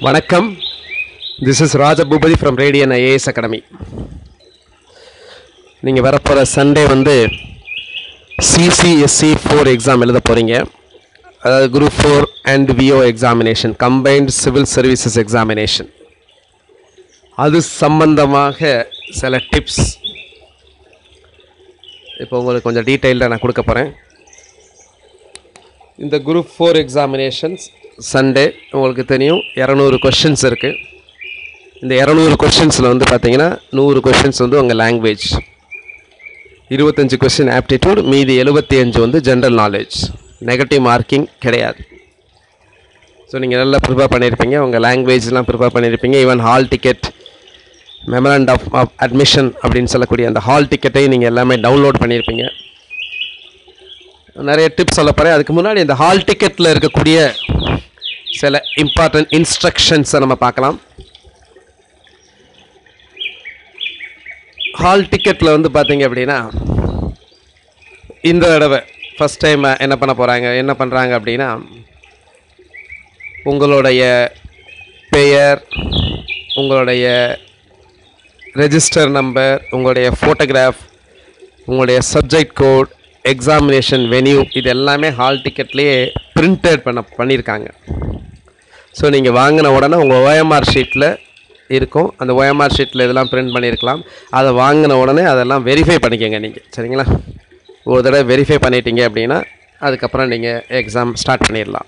வணக்கம். This is Rajabhupathi from Radian IAS academy நீங்கள் வரப்போகிற சண்டே வந்து சிசிஎஸ்சி ஃபோர் எக்ஸாம் எழுத போகிறீங்க அதாவது group four and VO examination combined civil services examination அது சம்பந்தமாக சில டிப்ஸ் இப்போ உங்களுக்கு கொஞ்சம் டீட்டெயில்டாக நான் கொடுக்க போகிறேன் இந்த குரூப் ஃபோர் எக்ஸாமினேஷன்ஸ் சண்டே உங்களுக்கு தெரியும் இரநூறு கொஷின்ஸ் இருக்குது இந்த இரநூறு கொஷின்ஸில் வந்து பார்த்தீங்கன்னா நூறு கொஷின்ஸ் வந்து உங்கள் லாங்குவேஜ் இருபத்தஞ்சு கொஷின் ஆப்டிடியூட் மீதி எழுபத்தி அஞ்சு வந்து ஜென்ரல் நாலேஜ் நெகட்டிவ் மார்க்கிங் கிடையாது. ஸோ நீங்கள் நல்லா ப்ரிப்பேர் பண்ணியிருப்பீங்க உங்கள் லாங்குவேஜ்லாம் ப்ரிப்பேர் பண்ணியிருப்பீங்க even hall ticket memorandum of of admission அப்படின்னு சொல்லக்கூடிய அந்த ஹால் டிக்கெட்டையும் நீங்கள் எல்லாமே டவுன்லோட் பண்ணியிருப்பீங்க நிறைய டிப்ஸ் சொல்ல போகிறேன் அதுக்கு முன்னாடி இந்த ஹால் டிக்கெட்டில் இருக்கக்கூடிய சில இம்பார்ட்டன்ட் இன்ஸ்ட்ரக்ஷன்ஸை நம்ம பார்க்கலாம். ஹால் டிக்கெட்டில் வந்து பார்த்தீங்க அப்படின்னா இந்த தடவை ஃபஸ்ட் டைம் என்ன பண்ண போகிறாங்க என்ன பண்ணுறாங்க அப்படின்னா உங்களுடைய பெயர் உங்களுடைய ரெஜிஸ்டர் நம்பர் உங்களுடைய ஃபோட்டோகிராஃப் உங்களுடைய சப்ஜெக்ட் கோட் எக்ஸாமினேஷன் வென்யூ இது எல்லாமே ஹால் டிக்கெட்லேயே பிரிண்டட் பண்ண பண்ணியிருக்காங்க. ஸோ நீங்கள் வாங்கின உடனே உங்கள் ஓஎம்ஆர் ஷீட்டில் இருக்கும். அந்த ஓஎம்ஆர் ஷீட்டில் இதெல்லாம் பிரிண்ட் பண்ணியிருக்கலாம் அதை வாங்கின உடனே அதெல்லாம் வெரிஃபை பண்ணிக்கோங்க நீங்கள் சரிங்களா? ஒரு தடவை வெரிஃபை பண்ணிட்டீங்க அப்படின்னா அதுக்கப்புறம் நீங்கள் எக்ஸாம் ஸ்டார்ட் பண்ணிடலாம்.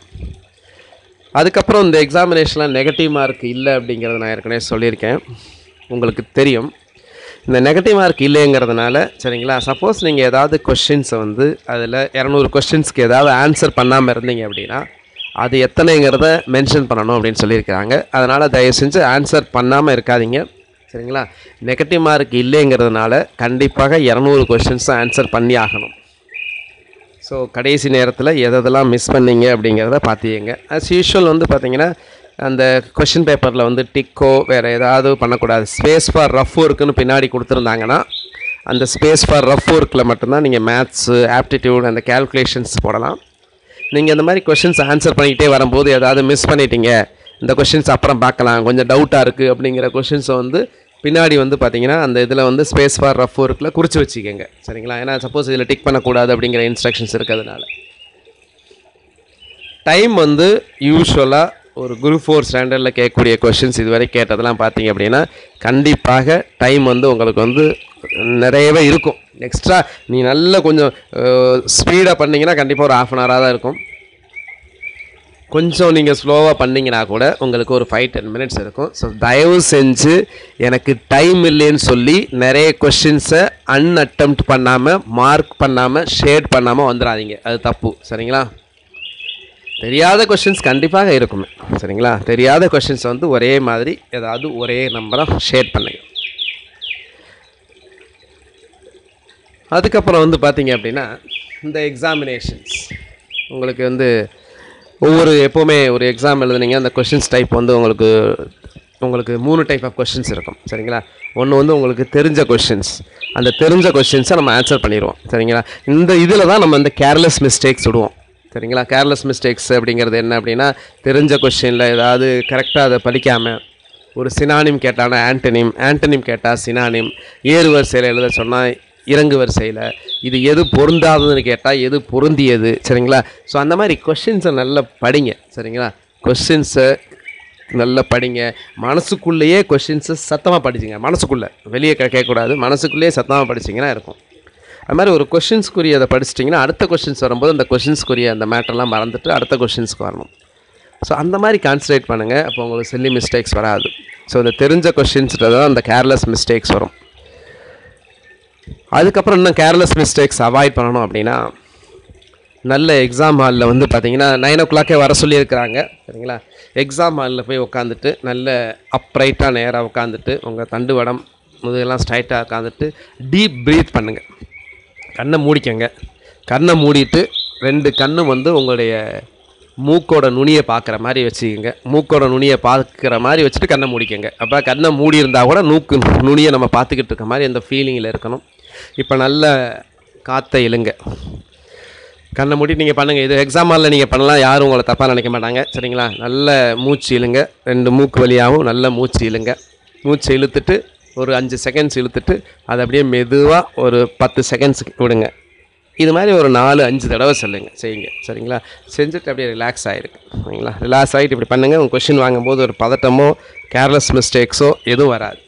அதுக்கப்புறம் இந்த எக்ஸாமினேஷனில் நெகட்டிவ் மார்க் இல்லை அப்படிங்கிறத நான் ஏற்கனவே சொல்லியிருக்கேன். உங்களுக்கு தெரியும். இந்த நெகட்டிவ் மார்க் இல்லைங்கிறதுனால சரிங்களா? சப்போஸ் நீங்கள் ஏதாவது கொஷின்ஸை வந்து அதில் இரநூறு கொஷின்ஸ்க்கு ஏதாவது ஆன்சர் பண்ணாமல் இருந்தீங்க அப்படின்னா அது எத்தனைங்கிறத மென்ஷன் பண்ணணும் அப்படின்னு சொல்லியிருக்கிறாங்க. அதனால் தயவு செஞ்சு ஆன்சர் பண்ணாமல் இருக்காதீங்க. சரிங்களா? நெகட்டிவ் மார்க் இல்லைங்கிறதுனால கண்டிப்பாக இரநூறு கொஷின்ஸும் ஆன்சர் பண்ணி ஆகணும். ஸோ கடைசி நேரத்தில் எதெல்லாம் மிஸ் பண்ணீங்க அப்படிங்கிறத பார்த்துங்க அஸ் யூஷுவல் வந்து பார்த்திங்கன்னா அந்த கொஷின் பேப்பரில் வந்து டிக்கோ வேறு ஏதாவது பண்ணக்கூடாது. ஸ்பேஸ் ஃபார் ரஃப் ஒர்க்குன்னு பின்னாடி கொடுத்துருந்தாங்கன்னா அந்த ஸ்பேஸ் ஃபார் ரஃப் ஒர்க்கில் மட்டும்தான் நீங்கள் மேத்ஸு ஆப்டிடியூட் அந்த கேல்குலேஷன்ஸ் போடலாம். நீங்கள் இந்த மாதிரி கொஷின்ஸ் ஆன்சர் பண்ணிக்கிட்டே வரும்போது ஏதாவது மிஸ் பண்ணிட்டீங்க இந்த கொஷின்ஸ் அப்புறம் பார்க்கலாம் கொஞ்சம் டவுட்டாக இருக்குது அப்படிங்கிற கொஷின்ஸை வந்து பின்னாடி வந்து பார்த்தீங்கன்னா அந்த இதில் வந்து ஸ்பேஸ் ஃபார் ரஃப் ஒர்க்கில் குறித்து வச்சுக்கோங்க. சரிங்களா? ஏன்னா சப்போஸ் இதில் டிக் பண்ணக்கூடாது அப்படிங்கிற இன்ஸ்ட்ரக்ஷன்ஸ் இருக்கிறதுனால. டைம் வந்து யூஸ்வலாக ஒரு குரூப் ஃபோர் ஸ்டாண்டர்டில் கேட்கக்கூடிய கொஷின்ஸ் இதுவரை கேட்டதெல்லாம் பார்த்தீங்க அப்படின்னா கண்டிப்பாக டைம் வந்து உங்களுக்கு வந்து நிறையவே இருக்கும். எக்ஸ்ட்ரா நீ நல்ல கொஞ்சம் ஸ்பீடாக பண்ணிங்கன்னா கண்டிப்பாக ஒரு ஆஃப் அன் ஹவராக தான் இருக்கும். கொஞ்சம் நீங்கள் ஸ்லோவாக பண்ணிங்கன்னா கூட உங்களுக்கு ஒரு ஃபைவ் டென் மினிட்ஸ் இருக்கும். ஸோ தயவு செஞ்சு எனக்கு டைம் இல்லைன்னு சொல்லி நிறைய கொஷின்ஸை அன்அட்டம்ப்ட் பண்ணாமல் மார்க் பண்ணாமல் ஷேட் பண்ணாமல் வந்துடாதீங்க. அது தப்பு. சரிங்களா? தெரியாத கொஷின்ஸ் கண்டிப்பாக இருக்குமே. சரிங்களா? தெரியாத கொஷின்ஸ் வந்து ஒரே மாதிரி ஏதாவது ஒரே நம்பராக ஷேர் பண்ணுங்கள் அதுக்கப்புறம் வந்து பார்த்தீங்க அப்படின்னா இந்த எக்ஸாமினேஷன்ஸ் உங்களுக்கு வந்து ஒவ்வொரு எப்போவுமே ஒரு எக்ஸாம் எழுதுனீங்க அந்த கொஷின்ஸ் டைப் வந்து உங்களுக்கு உங்களுக்கு மூணு டைப் ஆஃப் கொஷின்ஸ் இருக்கும். சரிங்களா? ஒன்று வந்து உங்களுக்கு தெரிஞ்ச கொஷின்ஸ் அந்த தெரிஞ்ச கொஷின்ஸை நம்ம ஆன்சர் பண்ணிடுவோம். சரிங்களா? இந்த இதில் தான் நம்ம இந்த கேர்லெஸ் மிஸ்டேக்ஸ் விடுவோம். சரிங்களா? கேர்லெஸ் மிஸ்டேக்ஸ் அப்படிங்கிறது என்ன அப்படின்னா தெரிஞ்ச கொஷினில் ஏதாவது கரெக்டாக அதை படிக்காமல் ஒரு சினானிம் கேட்டானா ஆண்டனிம் ஆன்டனிம் கேட்டால் சினானிம் ஏறு வரிசையில் எழுத சொன்னால் இறங்கு வரிசையில் இது எது பொருந்தாததுன்னு கேட்டால் எது பொருந்தியது? சரிங்களா? ஸோ அந்த மாதிரி கொஷின்ஸை நல்லா படிங்க. சரிங்களா? கொஷின்ஸை நல்லா படிங்க. மனசுக்குள்ளேயே கொஷின்ஸை சத்தமாக படிச்சுங்க. மனசுக்குள்ளே. வெளியே கேட்கக்கூடாது. மனசுக்குள்ளேயே சத்தமாக படிச்சிங்கன்னா இருக்கும். அது மாதிரி ஒரு கொஷின்ஸ்க்குரிய அதை படிச்சிட்டிங்கன்னா அடுத்த கொஷின்ஸ் வரும்போது அந்த கொஷின்ஸ்க்குரிய அந்த மேட்டர்லாம் மறந்துட்டு அடுத்த கொஷின்ஸ்க்கு வரணும். ஸோ அந்த மாதிரி கான்சன்ட்ரேட் பண்ணுங்கள் அப்போ உங்களுக்கு சில்லி மிஸ்டேக்ஸ் வராது. ஸோ இந்த தெரிஞ்ச கொஷின்ஸில் தான் அந்த கேர்லெஸ் மிஸ்டேக்ஸ் வரும். அதுக்கப்புறம் இன்னும் கேர்லெஸ் மிஸ்டேக்ஸ் அவாய்ட் பண்ணணும் அப்படின்னா நல்ல எக்ஸாம் ஹாலில் வந்து பார்த்தீங்கன்னா நைன் ஓ கிளாக்கே வர சொல்லியிருக்கிறாங்க. சரிங்களா? எக்ஸாம் ஹாலில் போய் உட்காந்துட்டு நல்ல அப்ரைட்டாக நேராக உட்காந்துட்டு உங்கள் தண்டு வடம் முதுகெல்லாம் ஸ்ட்ரைட்டாக உட்காந்துட்டு டீப் ப்ரீத் பண்ணுங்கள் கண்ணை மூடிக்கங்க. கண்ணை மூடிட்டு ரெண்டு கண்ணும் வந்து உங்களுடைய மூக்கோட நுனியை பார்க்குற மாதிரி வச்சுக்கோங்க. மூக்கோட நுனியை பார்க்குற மாதிரி வச்சுட்டு கண்ணை மூடிக்கோங்க. அப்போ கண்ணை மூடி இருந்தால் கூட நூக்கு நுனியை நம்ம பார்த்துக்கிட்டு இருக்க மாதிரி அந்த ஃபீலிங்கில் இருக்கணும். இப்போ நல்ல காற்றை இழுங்க. கண்ணை மூடி நீங்கள் பண்ணுங்கள் இது எக்ஸாம் ஹாலில் நீங்கள் பண்ணலாம். யாரும் உங்களை தப்பாக நினைக்க மாட்டாங்க. சரிங்களா? நல்ல மூச்சு இழுங்க. ரெண்டு மூக்கு வழியாகவும் நல்ல மூச்சு இழுங்க. மூச்சு இழுத்துட்டு ஒரு அஞ்சு செகண்ட்ஸ் இழுத்துட்டு அதை அப்படியே மெதுவாக ஒரு பத்து செகண்ட்ஸ் விடுங்க. இது மாதிரி ஒரு நாலு அஞ்சு தடவை சொல்லுங்க. செய்யுங்க. சரிங்களா? செஞ்சுட்டு அப்படியே ரிலாக்ஸ் ஆகிருக்கு சரிங்களா? ரிலாக்ஸ் ஆகிட்டு இப்படி பண்ணுங்கள் உங்கள் கொஷின் வாங்கும்போது ஒரு பதட்டமோ கேர்லெஸ் மிஸ்டேக்ஸோ எதுவும் வராது.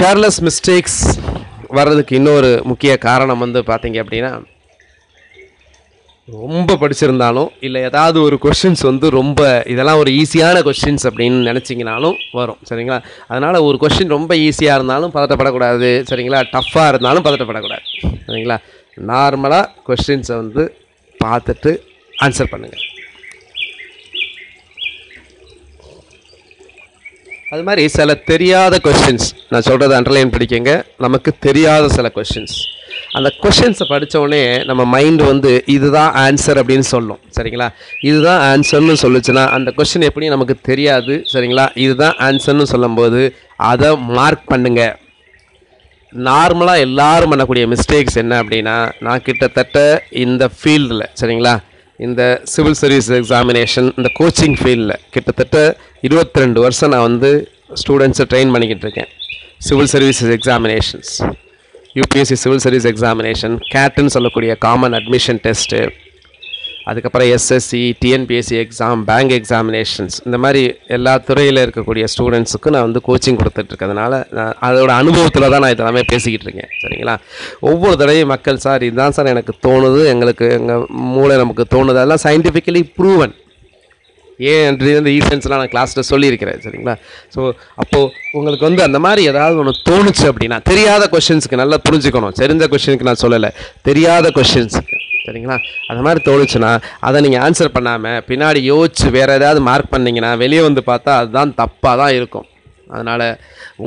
கேர்லெஸ் மிஸ்டேக்ஸ் வர்றதுக்கு இன்னொரு முக்கிய காரணம் வந்து பார்த்தீங்க அப்படின்னா ரொம்ப படிச்சிருந்தாலும் இல்லை ஏதாவது ஒரு கொஷின்ஸ் வந்து ரொம்ப இதெல்லாம் ஒரு ஈஸியான கொஷின்ஸ் அப்படின்னு நினச்சிங்கனாலும் வரும் சரிங்களா? அதனால் ஒரு கொஷின் ரொம்ப ஈஸியாக இருந்தாலும் பதட்டப்படக்கூடாது சரிங்களா? டஃப்பாக இருந்தாலும் பதட்டப்படக்கூடாது சரிங்களா? நார்மலாக கொஷின்ஸை வந்து பார்த்துட்டு ஆன்சர் பண்ணுங்கள் அது மாதிரி சில தெரியாத கொஷின்ஸ் நான் சொல்கிறது அண்டர்லைன் படிக்கங்க நமக்கு தெரியாத சில கொஷின்ஸ் அந்த கொஷின்ஸை படித்தோடனே நம்ம மைண்டு வந்து இதுதான் ஆன்சர் அப்படின்னு சொல்லும். சரிங்களா? இதுதான் ஆன்சர்னு சொல்லுச்சுன்னா அந்த கொஷின் எப்படி நமக்கு தெரியாது. சரிங்களா? இதுதான் ஆன்சர்னு சொல்லும்போது அதை மார்க் பண்ணுங்க. நார்மலாக எல்லோரும் பண்ணக்கூடிய மிஸ்டேக்ஸ் என்ன அப்படின்னா நான் கிட்டத்தட்ட இந்த ஃபீல்டில் சரிங்களா? இந்த சிவில் சர்வீஸ் எக்ஸாமினேஷன் இந்த கோச்சிங் ஃபீல்டில் கிட்டத்தட்ட இருபத்தி ரெண்டு வருஷம் நான் வந்து ஸ்டூடெண்ட்ஸை ட்ரெயின் பண்ணிக்கிட்டு இருக்கேன். Civil services examinations UPSC civil service examination கேட்டுன்னு சொல்லக்கூடிய காமன் அட்மிஷன் டெஸ்ட்டு அதுக்கப்புறம் SSC TNPSC exam bank examinations இந்த மாதிரி எல்லா துறையில் இருக்கக்கூடிய ஸ்டூடெண்ட்ஸுக்கு நான் வந்து கோச்சிங் கொடுத்துட்ருக்கறதுனால நான் அதோட அனுபவத்தில் தான் நான் இதெல்லாமே பேசிக்கிட்டு இருக்கேன் சரிங்களா? ஒவ்வொரு தடவையும் மக்கள் சார் இதுதான் சார் எனக்கு தோணுது எங்களுக்கு எங்கள் மூளை நமக்கு தோணுது அதெல்லாம் சயின்டிஃபிக்கலி ப்ரூவன் ஏன் என்று இந்த ஈசன்ஸ்லாம் நான் கிளாஸில் சொல்லியிருக்கிறேன் சரிங்களா? ஸோ அப்போது உங்களுக்கு வந்து அந்த மாதிரி ஏதாவது ஒன்று தோணுச்சு அப்படின்னா தெரியாத கொஷின்ஸுக்கு நல்லா புரிஞ்சுக்கணும். தெரிஞ்ச கொஷினுக்கு நான் சொல்லலை. தெரியாத கொஷின்ஸுக்கு சரிங்களா? அந்த மாதிரி தோணுச்சுன்னா அதை நீங்கள் ஆன்சர் பண்ணாமல் பின்னாடி யோசிச்சு வேறு ஏதாவது மார்க் பண்ணிங்கன்னா வெளியே வந்து பார்த்தா அதுதான் தப்பாக தான் இருக்கும். அதனால்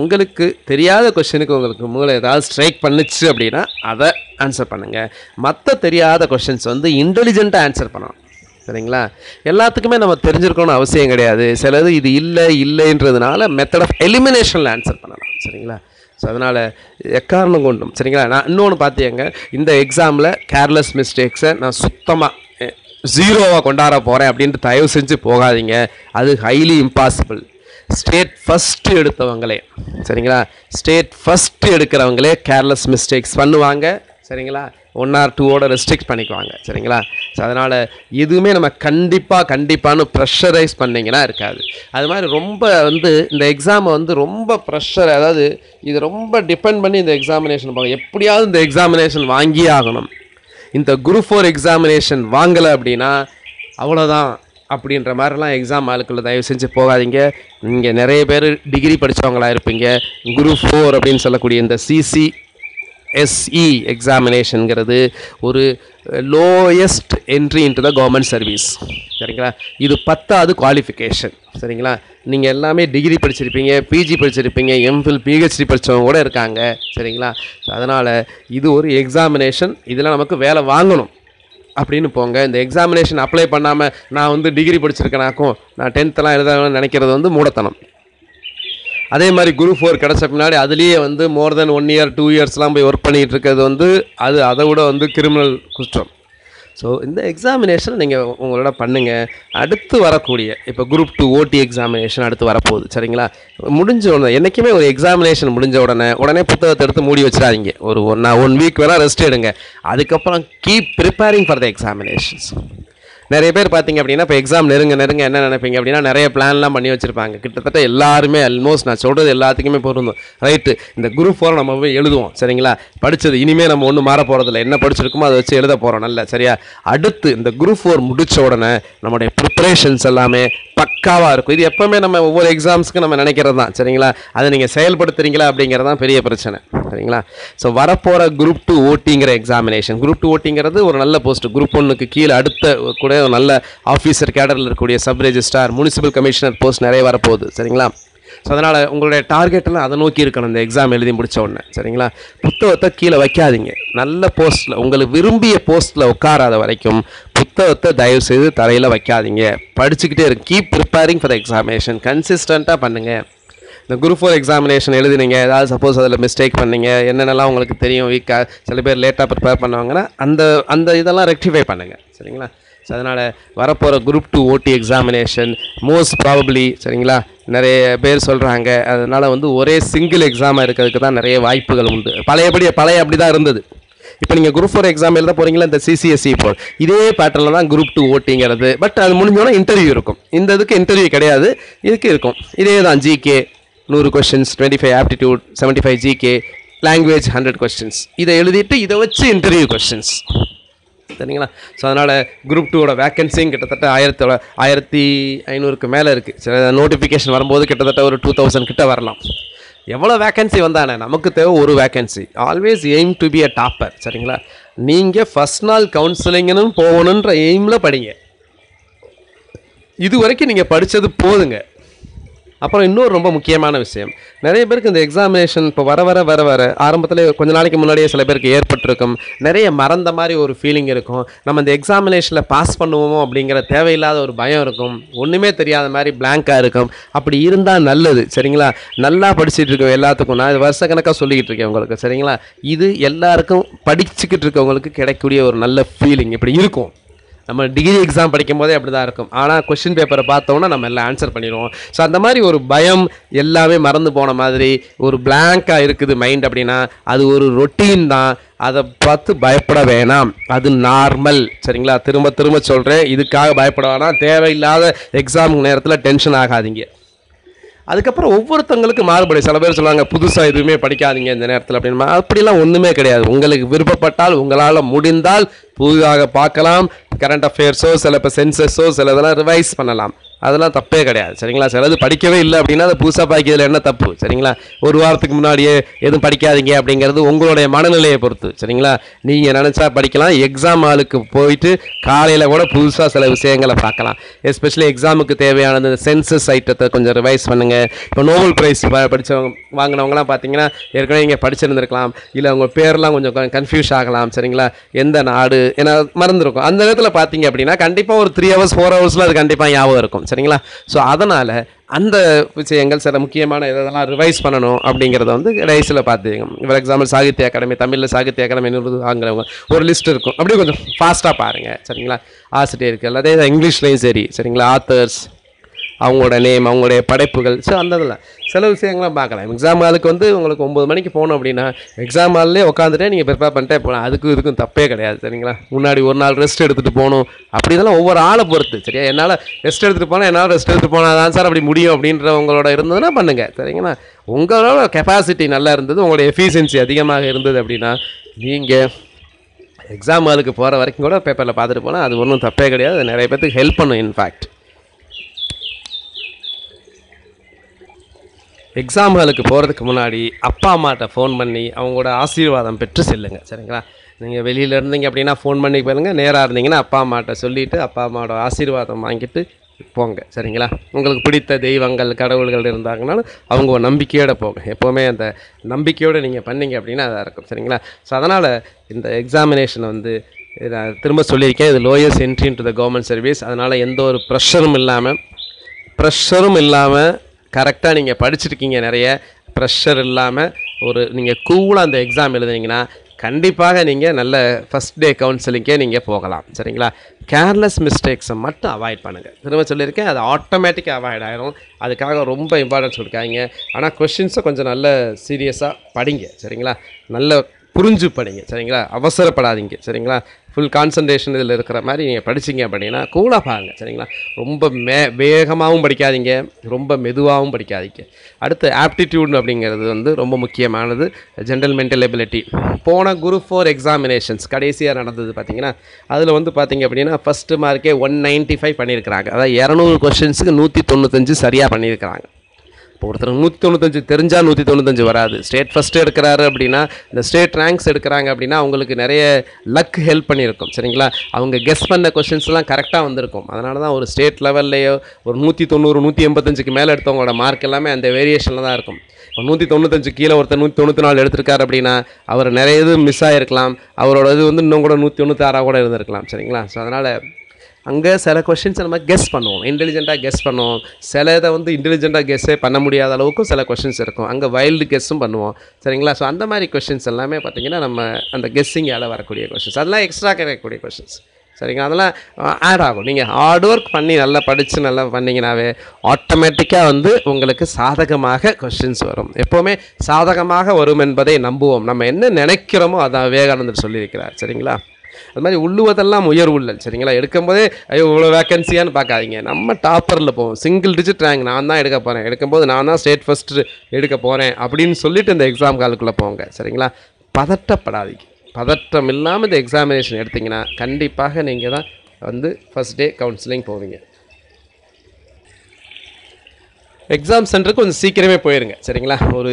உங்களுக்கு தெரியாத கொஷினுக்கு உங்களுக்கு மூளை ஏதாவது ஸ்ட்ரைக் பண்ணுச்சு அப்படின்னா அதை ஆன்சர் பண்ணுங்கள் மற்ற தெரியாத கொஷின்ஸ் வந்து இன்டெலிஜென்ட்டாக ஆன்சர் பண்ணணும். சரிங்களா? எல்லாத்துக்குமே நம்ம தெரிஞ்சிருக்கணும்னு அவசியம் கிடையாது. சிலது இது இல்லை இல்லைன்றதுனால மெத்தட் ஆஃப் எலிமினேஷனில் ஆன்சர் பண்ணலாம். சரிங்களா? ஸோ அதனால் எக்காரணம் கொண்டும். சரிங்களா? நான் இன்னொன்று பார்த்தீங்க இந்த எக்ஸாமில் கேர்லெஸ் மிஸ்டேக்ஸை நான் சுத்தமாக ஜீரோவாக கொண்டாட போகிறேன் அப்படின்ட்டு தயவு செஞ்சு போகாதீங்க. அது ஹைலி இம்பாசிபிள் ஸ்டேட் ஃபஸ்ட்டு எடுத்தவங்களே. சரிங்களா? ஸ்டேட் ஃபஸ்ட்டு எடுக்கிறவங்களே கேர்லெஸ் மிஸ்டேக்ஸ் பண்ணுவாங்க. சரிங்களா? ஒன் ஆர் டூவோட ரெஸ்ட்ரிக்ட் பண்ணிக்குவாங்க. சரிங்களா? ஸோ அதனால் எதுவுமே நம்ம கண்டிப்பாக கண்டிப்பான்னு ப்ரெஷரைஸ் பண்ணிங்கன்னா இருக்காது. அது மாதிரி ரொம்ப வந்து இந்த எக்ஸாமை வந்து ரொம்ப ப்ரெஷர் அதாவது இது ரொம்ப டிபெண்ட் பண்ணி இந்த எக்ஸாமினேஷன் பார்க்க எப்படியாவது இந்த எக்ஸாமினேஷன் வாங்கியே ஆகணும். இந்த குரூப் ஃபோர் எக்ஸாமினேஷன் வாங்கலை அப்படின்னா அவ்வளோதான் அப்படின்ற மாதிரிலாம் எக்ஸாம் ஆளுக்குள்ள தயவு செஞ்சு போகாதீங்க. இங்கே நிறைய பேர் டிகிரி படித்தவங்களா இருப்பீங்க. குரூப் ஃபோர் அப்படின்னு சொல்லக்கூடிய இந்த சிசி எஸ்இ எக்ஸாமினேஷனுங்கிறது ஒரு lowest entry into the government service சரிங்களா? இது பத்தாவது குவாலிஃபிகேஷன் சரிங்களா? நீங்கள் எல்லாமே டிகிரி படிச்சிருப்பீங்க பிஜி படிச்சிருப்பீங்க எம்ஃபில் பிஹெச்டி படித்தவங்க கூட இருக்காங்க. சரிங்களா? அதனால் இது ஒரு எக்ஸாமினேஷன் இதில் நமக்கு வேலை வாங்கணும். அப்படின்னு போங்க. இந்த எக்ஸாமினேஷன் அப்ளை பண்ணாமல் நான் வந்து டிகிரி படிச்சிருக்கேனாக்கும் நான் டென்த்தெல்லாம் எழுதணும்னு நினைக்கிறது வந்து மூடத்தனம். அதே மாதிரி குரூப் ஃபோர் கிடச்ச பின்னாடி அதுலேயே வந்து more than one year two இயர்ஸ்லாம் போய் ஒர்க் பண்ணிகிட்டு இருக்கிறது வந்து அது அதை விட வந்து கிரிமினல் குற்றம். ஸோ இந்த எக்ஸாமினேஷன் நீங்கள் உங்களோட பண்ணுங்கள் அடுத்து வரக்கூடிய இப்போ குரூப் டூ ஓடி எக்ஸாமினேஷன் அடுத்து வரப்போகுது சரிங்களா? முடிஞ்ச உடனே என்றைக்குமே ஒரு எக்ஸாமினேஷன் முடிஞ்ச உடனே உடனே புத்தகத்தை எடுத்து மூடி வச்சிடாதீங்க. ஒரு ஒன் ஒன் வீக் வேணால் ரெஸ்ட் எடுங்க. அதுக்கப்புறம் keep preparing for the examinations நிறைய பேர் பார்த்தீங்க அப்படின்னா இப்போ எக்ஸாம் நெருங்க நெருங்க என்ன நினைப்பீங்க அப்படின்னா நிறைய பிளான்லாம் பண்ணி வச்சிருப்பாங்க. கிட்டத்தட்ட எல்லாருமே ஆல்மோஸ்ட் நான் சொல்கிறது எல்லாத்துக்குமே பொருந்தும். ரைட்டு இந்த குரூப் ஃபோர் நம்ம போய் எழுதுவோம். சரிங்களா? படித்தது இனிமேல் நம்ம ஒன்றும் மாற போகிறதில்ல என்ன படிச்சிருக்கோமோ அதை வச்சு எழுத போகிறோம் நல்ல சரியா? அடுத்து இந்த குரூப் ஃபோர் முடித்த உடனே நம்முடைய ப்ரிப்பரேஷன்ஸ் எல்லாமே பக்காவாக இருக்கும். இது எப்போவுமே நம்ம ஒவ்வொரு எக்ஸாம்ஸ்க்கு நம்ம நினைக்கிறது தான். சரிங்களா? அதை நீங்கள் செயல்படுத்துறீங்களா அப்படிங்கிறது தான் பெரிய பிரச்சனை. சரிங்களா? ஸோ வரப்போகிற குரூப் டூ ஓட்டிங்கிற எக்ஸாமினேஷன் குரூப் டூ ஓட்டிங்கிறது ஒரு நல்ல போஸ்ட் குரூப் ஒன்றுக்கு கீழே அடுத்த கூட நல்ல ஆஃபீஸர் கேடரில் இருக்கக்கூடிய sub registrar municipal commissioner post நிறைய வரப்போகுது. சரிங்களா? ஸோ அதனால் உங்களுடைய டார்கெட்டெல்லாம் அதை நோக்கி இருக்கணும். இந்த எக்ஸாம் எழுதி முடிச்ச உடனே. சரிங்களா? புத்தகத்தை கீழே வைக்காதீங்க. நல்ல போஸ்ட்டில் உங்களுக்கு விரும்பிய போஸ்ட்டில் உட்காராத வரைக்கும் புத்தகத்தை தயவு செய்து தரையில் வைக்காதீங்க. படிச்சுக்கிட்டே இருக்கு கீப் ப்ரிப்பேரிங் ஃபார் எக்ஸாமினேஷன் கன்சிஸ்டண்ட்டாக பண்ணுங்கள் இந்த குரூப் ஃபோர் எக்ஸாமினேஷன் எழுதினீங்க. ஏதாவது சப்போஸ் அதில் மிஸ்டேக் பண்ணீங்க. என்னென்னலாம் உங்களுக்கு தெரியும்? வீக்காக சில பேர் லேட்டாக ப்ரிப்பேர் பண்ணுவாங்கன்னா அந்த அந்த இதெல்லாம் ரெக்டிஃபை பண்ணுங்கள் சரிங்களா? ஸோ அதனால் வரப்போகிற group two OT examination most probably சரிங்களா? நிறைய பேர் சொல்கிறாங்க அதனால் வந்து ஒரே சிங்கிள் எக்ஸாமாக இருக்கிறதுக்கு தான் நிறைய வாய்ப்புகள் உண்டு. பழையபடி பழைய அப்படி தான் இருந்தது. இப்போ நீங்கள் குரூப் ஃபோர் எக்ஸாம் எழுத போகிறீங்களா இந்த சிசிஎஸ்சி போல் இதே பேட்டர்னில் தான் குரூப் டூ ஓட்டிங்கிறது பட் அது முடிஞ்சோன்னா இன்டர்வியூ இருக்கும். இந்த இதுக்கு இன்டர்வியூ கிடையாது. இதுக்கு இருக்கும். இதே தான் ஜிகே நூறு questions twenty five aptitude seventy five GK language hundred questions இதை எழுதிட்டு இதை வச்சு இன்டர்வியூ கொஸ்டின்ஸ் சரிங்களா? ஸோ அதனால் குரூப் டூவோட வேக்கன்சியும் கிட்டத்தட்ட ஆயிரத்தோட ஆயிரத்தி ஐநூறுக்கு மேலே இருக்குது சில நோட்டிஃபிகேஷன் வரும்போது கிட்டத்தட்ட ஒரு டூ தௌசண்ட் கிட்ட வரலாம். எவ்வளோ வேக்கன்சி வந்தானே? நமக்கு தேவை ஒரு vacancy always aim to be a topper சரிங்களா? நீங்கள் ஃபஸ்ட் நாள் கவுன்சிலிங்னு போகணுன்ற எய்மில் படிங்க. இது வரைக்கும் நீங்கள் படித்தது போதுங்க. அப்புறம் இன்னொரு ரொம்ப முக்கியமான விஷயம். நிறைய பேருக்கு இந்த எக்ஸாமினேஷன் இப்போ வர வர வர வர ஆரம்பத்தில் கொஞ்ச நாளைக்கு முன்னாடியே சில பேருக்கு ஏற்பட்டிருக்கும். நிறைய மறந்த மாதிரி ஒரு ஃபீலிங் இருக்கும். நம்ம இந்த எக்ஸாமினேஷனில் பாஸ் பண்ணுவோமோ அப்படிங்கிற தேவையில்லாத ஒரு பயம் இருக்கும். ஒன்றுமே தெரியாத மாதிரி பிளாங்காக இருக்கும். அப்படி இருந்தால் நல்லது சரிங்களா? நல்லா படிச்சுட்டு இருக்கோம் எல்லாத்துக்கும். நான் இது வருஷக்கணக்காக சொல்லிக்கிட்டு இருக்கேன் உங்களுக்கு சரிங்களா? இது எல்லாருக்கும் படிச்சுக்கிட்டு இருக்கவங்களுக்கு கிடைக்கக்கூடிய ஒரு நல்ல ஃபீலிங் இப்படி இருக்கும். நம்ம டிகிரி எக்ஸாம் படிக்கும் போதே அப்படி தான் இருக்கும் ஆனால் கொஷின் பேப்பரை பார்த்தோன்னா நம்ம எல்லாம் ஆன்சர் பண்ணிடுவோம். ஸோ அந்த மாதிரி ஒரு பயம் எல்லாமே மறந்து போன மாதிரி ஒரு பிளாங்காக இருக்குது மைண்ட் அப்படின்னா அது ஒரு ரொட்டீன் தான். அதை பார்த்து பயப்பட வேணாம். அது நார்மல் சரிங்களா? திரும்ப திரும்ப சொல்கிறேன் இதுக்காக பயப்பட வேணாம் தேவையில்லாத எக்ஸாம் நேரத்தில் டென்ஷன் ஆகாதீங்க. அதுக்கப்புறம் ஒவ்வொருத்தவங்களுக்கு மாறுபடும் சில பேர் சொல்லுவாங்க புதுசாக எதுவுமே படிக்காதீங்க இந்த நேரத்தில் அப்படின்னா. அப்படிலாம் ஒன்றுமே கிடையாது. உங்களுக்கு விருப்பப்பட்டால் உங்களால் முடிந்தால் புதிதாக பார்க்கலாம். கரண்ட் அஃபேர்ஸோ சில இப்போ சென்சஸோ சில இதெல்லாம் ரிவைஸ் பண்ணலாம். அதெல்லாம் தப்பே கிடையாது சரிங்களா? சிலது படிக்கவே இல்லை அப்படின்னா அதை புதுசாக பாய்க்கிறதுல என்ன தப்பு? சரிங்களா? ஒரு வாரத்துக்கு முன்னாடியே எதுவும் படிக்காதீங்க அப்படிங்கிறது உங்களுடைய மனநிலையை பொறுத்து சரிங்களா? நீங்கள் நினச்சா படிக்கலாம் எக்ஸாம் ஹாலுக்கு போயிட்டு காலையில் கூட புதுசாக சில விஷயங்களை பார்க்கலாம். எஸ்பெஷலி எக்ஸாமுக்கு தேவையான சென்சஸ் ஐட்டத்தை கொஞ்சம் ரிவைஸ் பண்ணுங்கள் இப்போ நோபல் ப்ரைஸ் படித்தவங்க வாங்கினவங்களாம் பார்த்தீங்கன்னா ஏற்கனவே இங்கே படிச்சிருந்துருக்கலாம். இல்லை அவங்க பேர்லாம் கொஞ்சம் கன்ஃபியூஸ் ஆகலாம் சரிங்களா? எந்த நாடு? ஏன்னா மறந்துருக்கும். அந்த நேரத்தில் பார்த்தீங்க அப்படின்னா கண்டிப்பாக ஒரு த்ரீ ஹவர்ஸ் ஃபோர் ஹவர்ஸில் அது கண்டிப்பாக ஞாபகம் இருக்கும் சரிங்களா? ஸோ அதனால் அந்த விஷயங்கள் சில முக்கியமான இதெல்லாம் ரிவைஸ் பண்ணணும் அப்படிங்கிறத வந்து ரைஸில் பார்த்துக்கணும் ஃபார் எக்ஸாம்பிள் சாகித்ய அகாடமி தமிழில் சாகித்ய அகாடமி வாங்குறவங்க ஒரு லிஸ்ட் இருக்கும். அப்படியே கொஞ்சம் ஃபாஸ்ட்டாக பாருங்கள் சரிங்களா? ஆசிரியர்கள் அதே இங்கிலீஷ்லேயும் சரி. சரிங்களா? ஆத்தர்ஸ் அவங்களோட நேம் அவங்களுடைய படைப்புகள். ஸோ அந்த இதில் சில விஷயங்கள்லாம் பார்க்கலாம். எக்ஸாம் ஹாலுக்கு வந்து உங்களுக்கு ஒம்பது மணிக்கு போகணும் அப்படின்னா எக்ஸாம் ஹால்லே உட்காந்துட்டே நீங்கள் ப்ரிப்பேர் பண்ணிட்டே போகலாம். அதுக்கும் இதுக்கும் தப்பே கிடையாது சரிங்களா? முன்னாடி ஒரு நாள் ரெஸ்ட் எடுத்துகிட்டு போகணும். அப்படி இதெல்லாம் ஒவ்வொரு ஆளை பொறுத்து சரியா? என்னால் ரெஸ்ட் எடுத்துகிட்டு போனால் என்னால் ரெஸ்ட் எடுத்துகிட்டு போனால் தான் சார் அப்படி முடியும் அப்படின்ற உங்களோட இருந்ததுன்னா பண்ணுங்கள் சரிங்களா? உங்களோட கெப்பாசிட்டி நல்லா இருந்தது உங்களோட எஃபிஷியன்சி அதிகமாக இருந்தது அப்படின்னா நீங்கள் எக்ஸாம் ஹாலுக்கு போகிற வரைக்கும் கூட பேப்பரில் பார்த்துட்டு போனால் அது ஒன்றும் தப்பே கிடையாது. நிறைய பேர்த்துக்கு ஹெல்ப் பண்ணும் இன்ஃபேக்ட் எக்ஸாம் ஹாலுக்கு போகிறதுக்கு முன்னாடி அப்பா அம்மாட்ட ஃபோன் பண்ணி அவங்களோட ஆசீர்வாதம் பெற்று செல்லுங்க. சரிங்களா? நீங்கள் வெளியில் இருந்தீங்க அப்படின்னா ஃபோன் பண்ணி பாருங்கள் நேராக இருந்தீங்கன்னா அப்பா அம்மாட்ட சொல்லிவிட்டு அப்பா அம்மாவோட ஆசீர்வாதம் வாங்கிட்டு போங்க. சரிங்களா? உங்களுக்கு பிடித்த தெய்வங்கள் கடவுள்கள் இருந்தாங்கனாலும் அவங்க ஒரு நம்பிக்கையோடு போங்க. எப்போவுமே அந்த நம்பிக்கையோடு நீங்கள் பண்ணீங்க அப்படின்னா அதாக இருக்கும். சரிங்களா? ஸோ அதனால் இந்த எக்ஸாமினேஷன் வந்து நான் திரும்ப சொல்லியிருக்கேன். இது lowest entry to the government service அதனால் எந்த ஒரு ப்ரெஷரும் இல்லாமல் ப்ரெஷரும் இல்லாமல் கரெக்டாக நீங்கள் படிச்சிருக்கீங்க நிறைய. ப்ரெஷர் இல்லாமல் ஒரு நீங்கள் கூலாக அந்த எக்ஸாம் எழுதுனீங்கன்னா கண்டிப்பாக நீங்கள் நல்ல ஃபஸ்ட் டே கவுன்சிலிங்கே நீங்கள் போகலாம். சரிங்களா? கேர்லெஸ் மிஸ்டேக்ஸை மட்டும் அவாய்ட் பண்ணுங்கள் திரும்ப சொல்லியிருக்கேன் அது ஆட்டோமேட்டிக்காக அவாய்ட் ஆகிடும் அதுக்காக ரொம்ப இம்பார்ட்டன்ஸ் கொடுக்காங்க ஆனால் கொஷின்ஸை கொஞ்சம் நல்ல சீரியஸாக படிங்க. சரிங்களா? நல்ல புரிஞ்சு படிங்க. சரிங்களா? அவசரப்படாதீங்க. சரிங்களா? ஃபுல் கான்சன்ட்ரேஷன் இதில் இருக்கிற மாதிரி நீங்கள் படிச்சீங்க அப்படின்னா கூலாக பாருங்க சரிங்களா? ரொம்ப மே வேகமாகவும் படிக்காதீங்க ரொம்ப மெதுவாகவும் படிக்காதீங்க. அடுத்து ஆப்டிடியூட் அப்படிங்கிறது வந்து ரொம்ப முக்கியமானது ஜென்ரல் மென்டல் எபிலிட்டி போன குரூப் ஃபோர் எக்ஸாமினேஷன்ஸ் கடைசியாக நடந்தது பார்த்தீங்கன்னா அதில் வந்து பார்த்தீங்க அப்படின்னா ஃபஸ்ட்டு மார்க்கே ஒன் நைன்ட்டி ஃபைவ் பண்ணியிருக்கிறாங்க. அதாவது இரநூறு கொஷின்ஸுக்கு நூற்றி தொண்ணூத்தஞ்சு சரியாக பண்ணியிருக்கிறாங்க. இப்போ ஒருத்தர் நூற்றி தொண்ணூத்தஞ்சு தெரிஞ்சால் நூற்றி தொண்ணூத்தஞ்சு வராது. ஸ்டேட் ஃபஸ்ட்டு எடுக்கிறாரு அப்படின்னா இந்த ஸ்டேட் ரேங்க்ஸ் எடுக்கிறாங்க அப்படின்னா அவங்களுக்கு நிறைய லக் ஹெல்ப் பண்ணியிருக்கும். சரிங்களா? அவங்க கெஸ் பண்ண கொஷின்ஸ்லாம் கரெக்டாக வந்திருக்கும். அதனால தான் ஒரு ஸ்டேட் லெவல்லையோ ஒரு நூற்றி தொண்ணூறு நூற்றி எண்பத்தஞ்சுக்கு மேலே எடுத்தவங்களோட மார்க் எல்லாமே அந்த வேரியேஷனில் தான் இருக்கும். இப்போ நூற்றி தொண்ணூத்தஞ்சு கீழே ஒருத்தர் நூற்றி தொண்ணூற்றி நாலு எடுத்திருக்காரு அப்படின்னா அவர் நிறைய இது மிஸ் ஆகிருக்கலாம் அவரோட இது வந்து இன்னும் கூட நூற்றி தொண்ணூற்றி ஆறாக கூட இருந்திருக்கலாம். சரிங்களா? ஸோ அதனால் அங்கே சில கொஷின்ஸ் நம்ம கெஸ் பண்ணுவோம். இன்டெலிஜென்ட்டாக கெஸ் பண்ணுவோம். சில இதை வந்து இன்டெலிஜென்ட்டாக கெஸ்ஸே பண்ண முடியாத அளவுக்கும் சில கொஷின்ஸ் இருக்கும். அங்கே வைல்டு கெஸ்ஸும் பண்ணுவோம். சரிங்களா? ஸோ அந்த மாதிரி கொஷின்ஸ் எல்லாமே பார்த்தீங்கன்னா நம்ம அந்த கெஸ்ஸிங்கால் வரக்கூடிய கொஷின்ஸ் அதெல்லாம் எக்ஸ்ட்ரா கிடைக்கக்கூடிய கொஷின்ஸ் சரிங்களா? அதெல்லாம் ஆட் ஆகும். நீங்கள் ஹார்ட் ஒர்க் பண்ணி நல்லா படித்து நல்லா பண்ணிங்கனாவே ஆட்டோமேட்டிக்காக வந்து உங்களுக்கு சாதகமாக கொஷின்ஸ் வரும். எப்போவுமே சாதகமாக வரும் என்பதை நம்புவோம். நம்ம என்ன நினைக்கிறோமோ அதான் விவேகானந்தர் சொல்லியிருக்கிறார். சரிங்களா? அது மாதிரி உள்ளுவதெல்லாம் உயர்வுள்ளல் சரிங்களா? எடுக்கும்போதே ஐயோ இவ்வளோ வேக்கன்சியான்னு பார்க்காதீங்க. நம்ம டாப்பரில் போவோம். சிங்கிள் டிஜிட் ரேங்க் நான் தான் எடுக்க போகிறேன் எடுக்கும்போது நான் தான் ஸ்டேட் ஃபஸ்ட்டு எடுக்க போகிறேன் அப்படின்னு சொல்லிட்டு இந்த எக்ஸாம் காலுக்குள்ளே போங்க சரிங்களா? பதட்டப்படாதீங்க. பதட்டம் இல்லாமல் இந்த எக்ஸாமினேஷன் எடுத்தீங்கன்னா கண்டிப்பாக நீங்கள் தான் வந்து ஃபஸ்ட் டே கவுன்சிலிங் போவீங்க. எக்ஸாம் சென்டருக்கு கொஞ்சம் சீக்கிரமே போயிருங்க சரிங்களா? ஒரு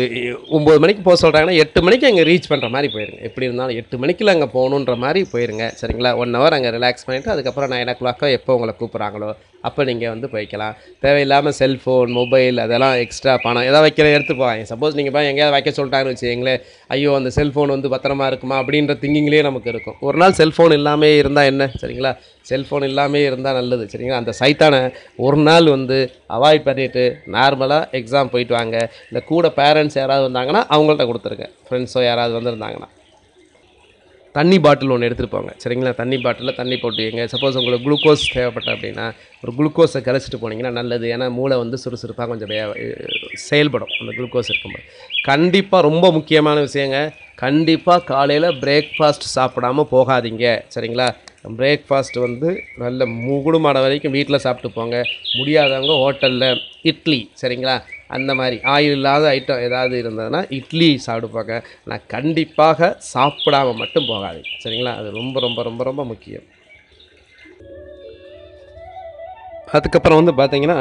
ஒம்பது மணிக்கு போக சொல்கிறாங்கன்னா எட்டு மணிக்கு அங்கே ரீச் பண்ணுற மாதிரி போயிருங்க. எப்படி இருந்தாலும் எட்டு மணிக்குள்ள அங்கே போகணுன்ற மாதிரி போயிருங்க சரிங்களா? ஒன் ஹவர் அங்கே ரிலாக்ஸ் பண்ணிவிட்டு அதுக்கப்புறம் நைன் ஓ கிளாக்கோ எப்போ உங்களை கூப்பிட்றாங்களோ அப்போ நீங்கள் வந்து போய்க்கலாம். தேவையில்லாமல் செல்ஃபோன் மொபைல் அதெல்லாம் எக்ஸ்ட்ரா பணம். எதாவது வைக்கிற எடுத்து போவாங்க சப்போஸ் நீங்கள் போய் எங்கேயாவது வைக்க சொல்லிட்டாங்கன்னு வச்சுக்கோங்களேன். ஐயோ அந்த செல்ஃபோன் வந்து பத்திரமா இருக்குமா? அப்படின்ற திங்கிங்லேயே நமக்கு இருக்கும். ஒரு நாள் செல்ஃபோன் இல்லாமே இருந்தால் என்ன? சரிங்களா? செல்ஃபோன் இல்லாமே இருந்தால் நல்லது. சரிங்களா? அந்த சைத்தானை ஒரு நாள் வந்து அவாய்ட் பண்ணிவிட்டு நார்மலாக எக்ஸாம் போயிட்டு வாங்க. இல்லை கூட பேரண்ட்ஸ் யாராவது வந்தாங்கன்னா அவங்கள்ட்ட கொடுத்துருங்க. ஃப்ரெண்ட்ஸோ யாராவது வந்திருந்தாங்கன்னா. தண்ணி பாட்டில் ஒன்று எடுத்துகிட்டு போங்க. சரிங்களா? தண்ணி பாட்டிலில் தண்ணி போட்டு வைங்க. சப்போஸ் உங்களுக்கு குளுக்கோஸ் தேவைப்பட்ட அப்படின்னா ஒரு குளுக்கோஸை கரைச்சிட்டு போனீங்கன்னா நல்லது. ஏன்னா மூளை வந்து சுறுசுறுப்பாக கொஞ்சம் செயல்படும் அந்த குளுக்கோஸ் இருக்கும்போது. கண்டிப்பாக ரொம்ப முக்கியமான விஷயங்க. கண்டிப்பாக காலையில் பிரேக்ஃபாஸ்ட் சாப்பிடாம போகாதீங்க. சரிங்களா? பிரேக்ஃபாஸ்ட் வந்து நல்ல முகுடுமாட வரைக்கும் வீட்டில் சாப்பிட்டு போங்க. முடியாதவங்க ஹோட்டலில் இட்லி சரிங்களா? அந்த மாதிரி ஆயில் இல்லாத ஐட்டம் ஏதாவது இருந்ததுன்னா இட்லி சாப்பிடுப்பாங்க நான் கண்டிப்பாக சாப்பிடாம மட்டும் போகாது சரிங்களா? அது ரொம்ப ரொம்ப ரொம்ப ரொம்ப முக்கியம். அதுக்கப்புறம் வந்து பார்த்திங்கன்னா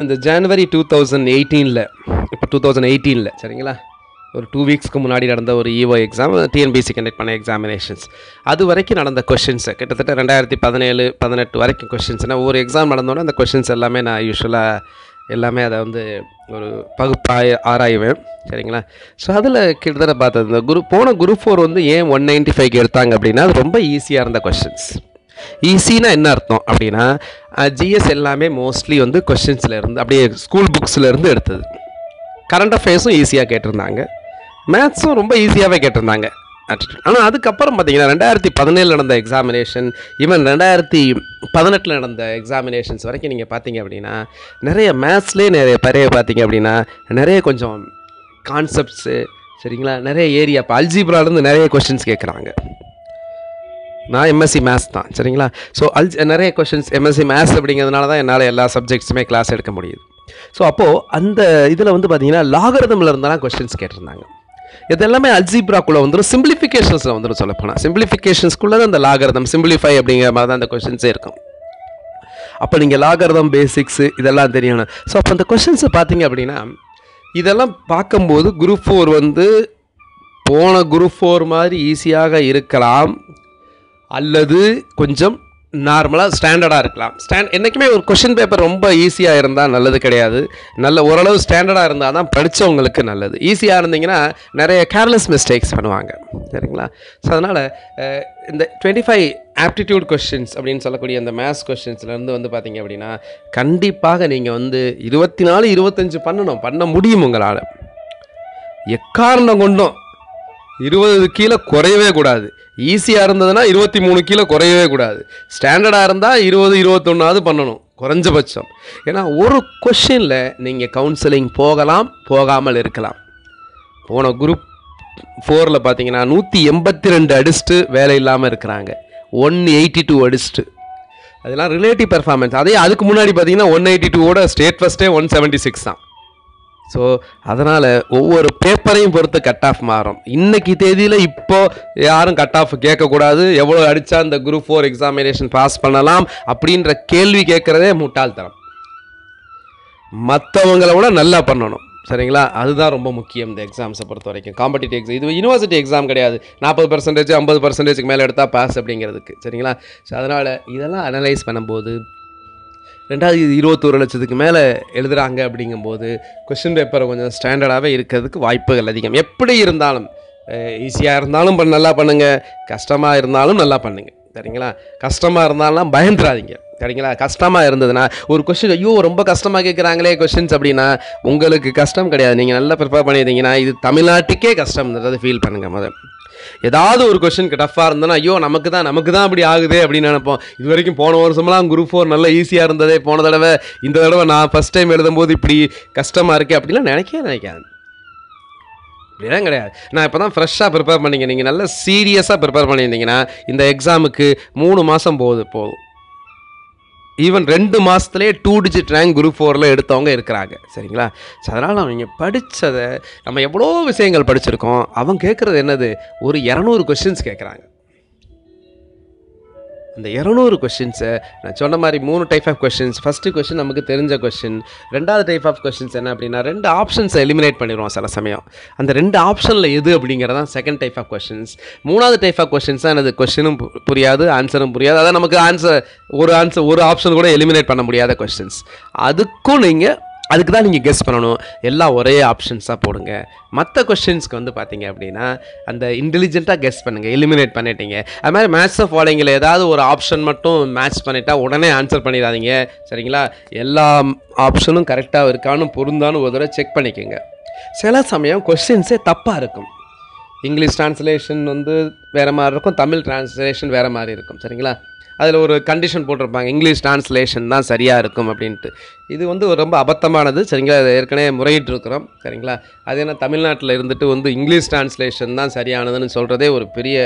இந்த ஜனவரி டூ தௌசண்ட் எயிட்டீனில் இப்போ டூ தௌசண்ட் எயிட்டீனில் சரிங்களா? ஒரு டூ வீக்ஸ்க்கு முன்னாடி நடந்த ஒரு இஓ எக்ஸாம் டிஎன்பிசி கண்டக்ட் பண்ண எக்ஸாமினேஷன்ஸ் அது வரைக்கும் நடந்த கொஷின்ஸை கிட்டத்தட்ட ரெண்டாயிரத்தி பதினேழு பதினெட்டு வரைக்கும் கொஷின்ஸ்னா ஒவ்வொரு எக்ஸாம் நடந்தோன்னே அந்த கொஷின்ஸ் எல்லாமே நான் யூஸ்வலாக எல்லாமே அதை வந்து ஒரு பகுப்பாய் ஆராய்வேன். சரிங்களா? ஸோ அதில் கிட்டத்தட்ட பார்த்தது இந்த குரு போன குரூப் ஃபோர் வந்து ஏன் ஒன் நைன்ட்டி ஃபைவ்க்கு எடுத்தாங்க அப்படின்னா அது ரொம்ப ஈஸியாக இருந்த கொஷின்ஸ் ஈஸினா என்ன அர்த்தம் அப்படின்னா ஜிஎஸ் எல்லாமே மோஸ்ட்லி வந்து கொஷின்ஸில் இருந்து அப்படியே ஸ்கூல் புக்ஸில் இருந்து எடுத்தது. கரண்ட் அஃபேர்ஸும் ஈஸியாக கேட்டிருந்தாங்க. மேத்ஸும் ரொம்ப ஈஸியாகவே கேட்டிருந்தாங்க. ஆனால் அதுக்கப்புறம் பார்த்தீங்கன்னா ரெண்டாயிரத்தி பதினேழு நடந்த எக்ஸாமினேஷன் ஈவன் ரெண்டாயிரத்தி பதினெட்டில் நடந்த எக்ஸாமினேஷன்ஸ் வரைக்கும் நீங்கள் பார்த்தீங்க அப்படின்னா நிறைய மேத்ஸ்லேயே நிறைய பறைய பார்த்தீங்க அப்படின்னா நிறைய கொஞ்சம் கான்செப்ட்ஸு சரிங்களா? நிறைய ஏரியா இப்போ அல்ஜிப்ராலேருந்து நிறைய கொஷின்ஸ் கேட்குறாங்க. நான் எம்எஸ்சி மேத்ஸ் தான் சரிங்களா? ஸோ அல்ஜ் நிறைய கொஷின்ஸ் எம்எஸ்சி மேத்ஸ் அப்படிங்கிறதுனால தான் என்னால் எல்லா சப்ஜெக்ட்ஸுமே கிளாஸ் எடுக்க முடியுது. ஸோ அப்போது அந்த இதில் வந்து பார்த்தீங்கன்னா லாகரதமில் இருந்தாலும் கொஷின்ஸ் கேட்டிருந்தாங்க. இது எல்லாமே அல்ஜிப்ராக்குள்ளே வந்துடும் சிம்பிளிஃபிகேஷன்ஸில் வந்துடும் சொல்லப்போனால் சிம்பிளிஃபிகேஷன்ஸ்குள்ளே தான் அந்த லாகரதம் சிம்பிளிஃபை அப்படிங்கிற மாதிரி தான் அந்த கொஷின்ஸே இருக்கும். அப்போ நீங்கள் லாகரதம் பேசிக்ஸு இதெல்லாம் தெரியணும் ஸோ அப்போ அந்த கொஷின்ஸை பார்த்தீங்க அப்படின்னா இதெல்லாம் பார்க்கும்போது குரூப் ஃபோர் வந்து போன குரூப் ஃபோர் மாதிரி ஈஸியாக இருக்கலாம். அல்லது கொஞ்சம் நார்மலாக ஸ்டாண்டர்டாக இருக்கலாம். ஸ்டாண்ட் என்றைக்குமே ஒரு கொஷின் பேப்பர் ரொம்ப ஈஸியாக இருந்தால் நல்லது கிடையாது. நல்ல ஓரளவு ஸ்டாண்டர்டாக இருந்தால் தான் படித்தவங்களுக்கு நல்லது. ஈஸியாக இருந்தீங்கன்னா நிறைய கேர்லெஸ் மிஸ்டேக்ஸ் பண்ணுவாங்க. சரிங்களா? ஸோ அதனால் இந்த டுவெண்ட்டி ஃபைவ் ஆப்டிடியூட் கொஷின்ஸ் அப்படின்னு சொல்லக்கூடிய அந்த மேத்ஸ் கொஷின்ஸ்லேருந்து வந்து பார்த்தீங்க அப்படின்னா கண்டிப்பாக நீங்கள் வந்து இருபத்தி நாலு இருபத்தஞ்சு பண்ணணும். பண்ண முடியும் உங்களால். எக்காரணம் கொண்டும். இருபது கீழே குறையவே கூடாது. ஈஸியாக இருந்ததுன்னா இருபத்தி மூணு கீழே குறையவே கூடாது. ஸ்டாண்டர்டாக இருந்தால் இருபது இருபத்தொன்னாவது பண்ணணும். குறைஞ்சபட்சம். ஏன்னா ஒரு கொஷினில் நீங்கள் கவுன்சிலிங் போகலாம் போகாமல் இருக்கலாம். போன குரூப் ஃபோரில் பார்த்தீங்கன்னா நூற்றி எண்பத்தி ரெண்டு அடிச்சுட்டு வேலை இல்லாமல் இருக்கிறாங்க. ஒன் எயிட்டி டூ அடிச்சுட்டு. அதெல்லாம் ரிலேட்டிவ் பெர்ஃபார்மன்ஸ் அதே அதுக்கு முன்னாடி பார்த்தீங்கன்னா ஒன் எயிட்டி டூவோட ஸ்டேட் ஃபஸ்ட்டே ஒன் செவன்ட்டி சிக்ஸ் தான். ஸோ அதனால் ஒவ்வொரு பேப்பரையும் பொறுத்து கட் ஆஃப் மாறும். இன்னைக்கு தேதியில் இப்போது யாரும் கட் ஆஃப் கேட்கக்கூடாது. எவ்வளோ அடித்தா இந்த குரூப் ஃபோர் எக்ஸாமினேஷன் பாஸ் பண்ணலாம் அப்படின்ற கேள்வி கேட்குறதே முட்டாள்தனம். மற்றவங்கள விட நல்லா பண்ணணும். சரிங்களா? அதுதான் ரொம்ப முக்கியம் இந்த எக்ஸாம்ஸை பொறுத்த வரைக்கும் காம்படிட்டிவ் எக்ஸாம் இது யூனிவர்சிட்டி எக்ஸாம் கிடையாது. நாற்பது பர்சன்டேஜ் ஐம்பது பர்சன்டேஜ்க்கு மேலே எடுத்தால் பாஸ் அப்படிங்கிறதுக்கு. சரிங்களா? ஸோ அதனால் இதெல்லாம் அனலைஸ் பண்ணும்போது ரெண்டாவது இது இருபத்தோரு லட்சத்துக்கு மேலே எழுதுகிறாங்க அப்படிங்கும்போது கொஷின் பேப்பரை கொஞ்சம் ஸ்டாண்டர்டாகவே இருக்கிறதுக்கு வாய்ப்புகள் அதிகம். எப்படி இருந்தாலும் ஈஸியாக இருந்தாலும் பண்ண நல்லா பண்ணுங்கள் கஷ்டமாக இருந்தாலும் நல்லா பண்ணுங்கள் சரிங்களா? கஷ்டமாக இருந்தாலும் பயந்துடாதீங்க சரிங்களா? கஷ்டமாக இருந்ததுன்னா ஒரு கொஷின் ஐயோ ரொம்ப கஷ்டமாக கேட்குறாங்களே கொஷின்ஸ் அப்படின்னா உங்களுக்கு கஷ்டம் கிடையாது. நீங்கள் நல்லா ப்ரிப்பேர் பண்ணியிருந்தீங்கன்னா இது தமிழ்நாட்டுக்கே கஷ்டம்ன்றதை ஃபீல் பண்ணுங்கள் முதல். ஏதாவது ஒரு கொஷனுக்கு டஃப்பாக இருந்ததுன்னா ஐயோ நமக்கு தான் நமக்கு தான் அப்படி ஆகுது அப்படின்னு நினைப்போம். இது வரைக்கும் போன வருஷமெல்லாம் குரூப் ஃபோர் நல்லா ஈஸியாக இருந்ததே. போன தடவை இந்த தடவை நான் ஃபஸ்ட் டைம் எழுதும்போது இப்படி கஷ்டமாக இருக்கே அப்படிலாம் நினைக்கவே நினைக்காது. அப்படிலாம் கிடையாது. நான் இப்போ தான் ஃப்ரெஷ்ஷாக ப்ரிப்பேர் பண்ணிங்க. நீங்கள் நல்லா சீரியஸாக ப்ரிப்பேர் பண்ணியிருந்தீங்கன்னா இந்த எக்ஸாமுக்கு மூணு மாதம் போகுது போதும். ஈவன் ரெண்டு மாதத்துலேயே டூ டிஜிட் ரேங்க் குரூப் ஃபோரில் எடுத்தவங்க இருக்கிறாங்க. சரிங்களா? ஸோ அதனால் அவங்க படித்ததை நம்ம எவ்வளோ விஷயங்கள் படிச்சிருக்கோம் அவன் கேட்குறது என்னது? ஒரு இரநூறு கொஷின்ஸ் கேட்குறாங்க அந்த இரநூறு கொஷின்ஸை நான் சொன்ன மாதிரி மூணு type of questions first question நமக்கு தெரிஞ்ச கொஷின் ரெண்டாவது டைப் ஆஃப் கொஷின்ஸ் என்ன அப்படின்னா ரெண்டு ஆப்ஷன்ஸை எலிமினேட் பண்ணிடுவோம் சில சமயம். அந்த ரெண்டு ஆப்ஷனில் எது அப்படிங்கிறதான் செகண்ட் டைப் ஆஃப் கொஷின்ஸ் மூணாவது டைப் ஆஃப் கொஷின்ஸ் தான் எனது கொஷினும் புரியாது ஆன்சரும் புரியாது. அதான் நமக்கு ஆன்சர் ஒரு ஆன்சர் ஒரு ஆப்ஷன் கூட எலிமினேட் பண்ண முடியாத கொஷின்ஸ் அதுக்கும் நீங்கள் அதுக்கு தான் நீங்கள் கெஸ் பண்ணணும். எல்லாம் ஒரே ஆப்ஷன்ஸாக போடுங்க. மற்ற கொஷின்ஸ்க்கு வந்து பார்த்தீங்க அப்படின்னா அந்த இன்டெலிஜென்ட்டாக கெஸ் பண்ணுங்கள் எலிமினேட் பண்ணிட்டீங்க. அது மாதிரி மேட்ச் ஆஃப் ஃபாலோயிங்கில் ஏதாவது ஒரு ஆப்ஷன் மட்டும் மேட்ச் பண்ணிட்டா உடனே ஆன்சர் பண்ணிடாதீங்க. சரிங்களா? எல்லா ஆப்ஷனும் கரெக்டாக இருக்கான்னு பொருந்தான்னு ஒரு தடவை செக் பண்ணிக்கோங்க. சில சமயம் கொஷின்ஸே தப்பாக இருக்கும். இங்கிலீஷ் ட்ரான்ஸ்லேஷன் வந்து வேறு மாதிரி இருக்கும். தமிழ் ட்ரான்ஸ்லேஷன் வேறு மாதிரி இருக்கும். சரிங்களா? அதில் ஒரு கண்டிஷன் போட்டிருப்பாங்க. இங்கிலீஷ் ட்ரான்ஸ்லேஷன் தான் சரியாக இருக்கும் அப்படின்ட்டு. இது வந்து ஒரு ரொம்ப அபத்தமானது. சரிங்களா? அதை ஏற்கனவே முறையிட்டு இருக்கிறோம் சரிங்களா? அது என்ன தமிழ்நாட்டில் இருந்துட்டு வந்து இங்கிலீஷ் ட்ரான்ஸ்லேஷன் தான் சரியானதுன்னு சொல்கிறதே ஒரு பெரிய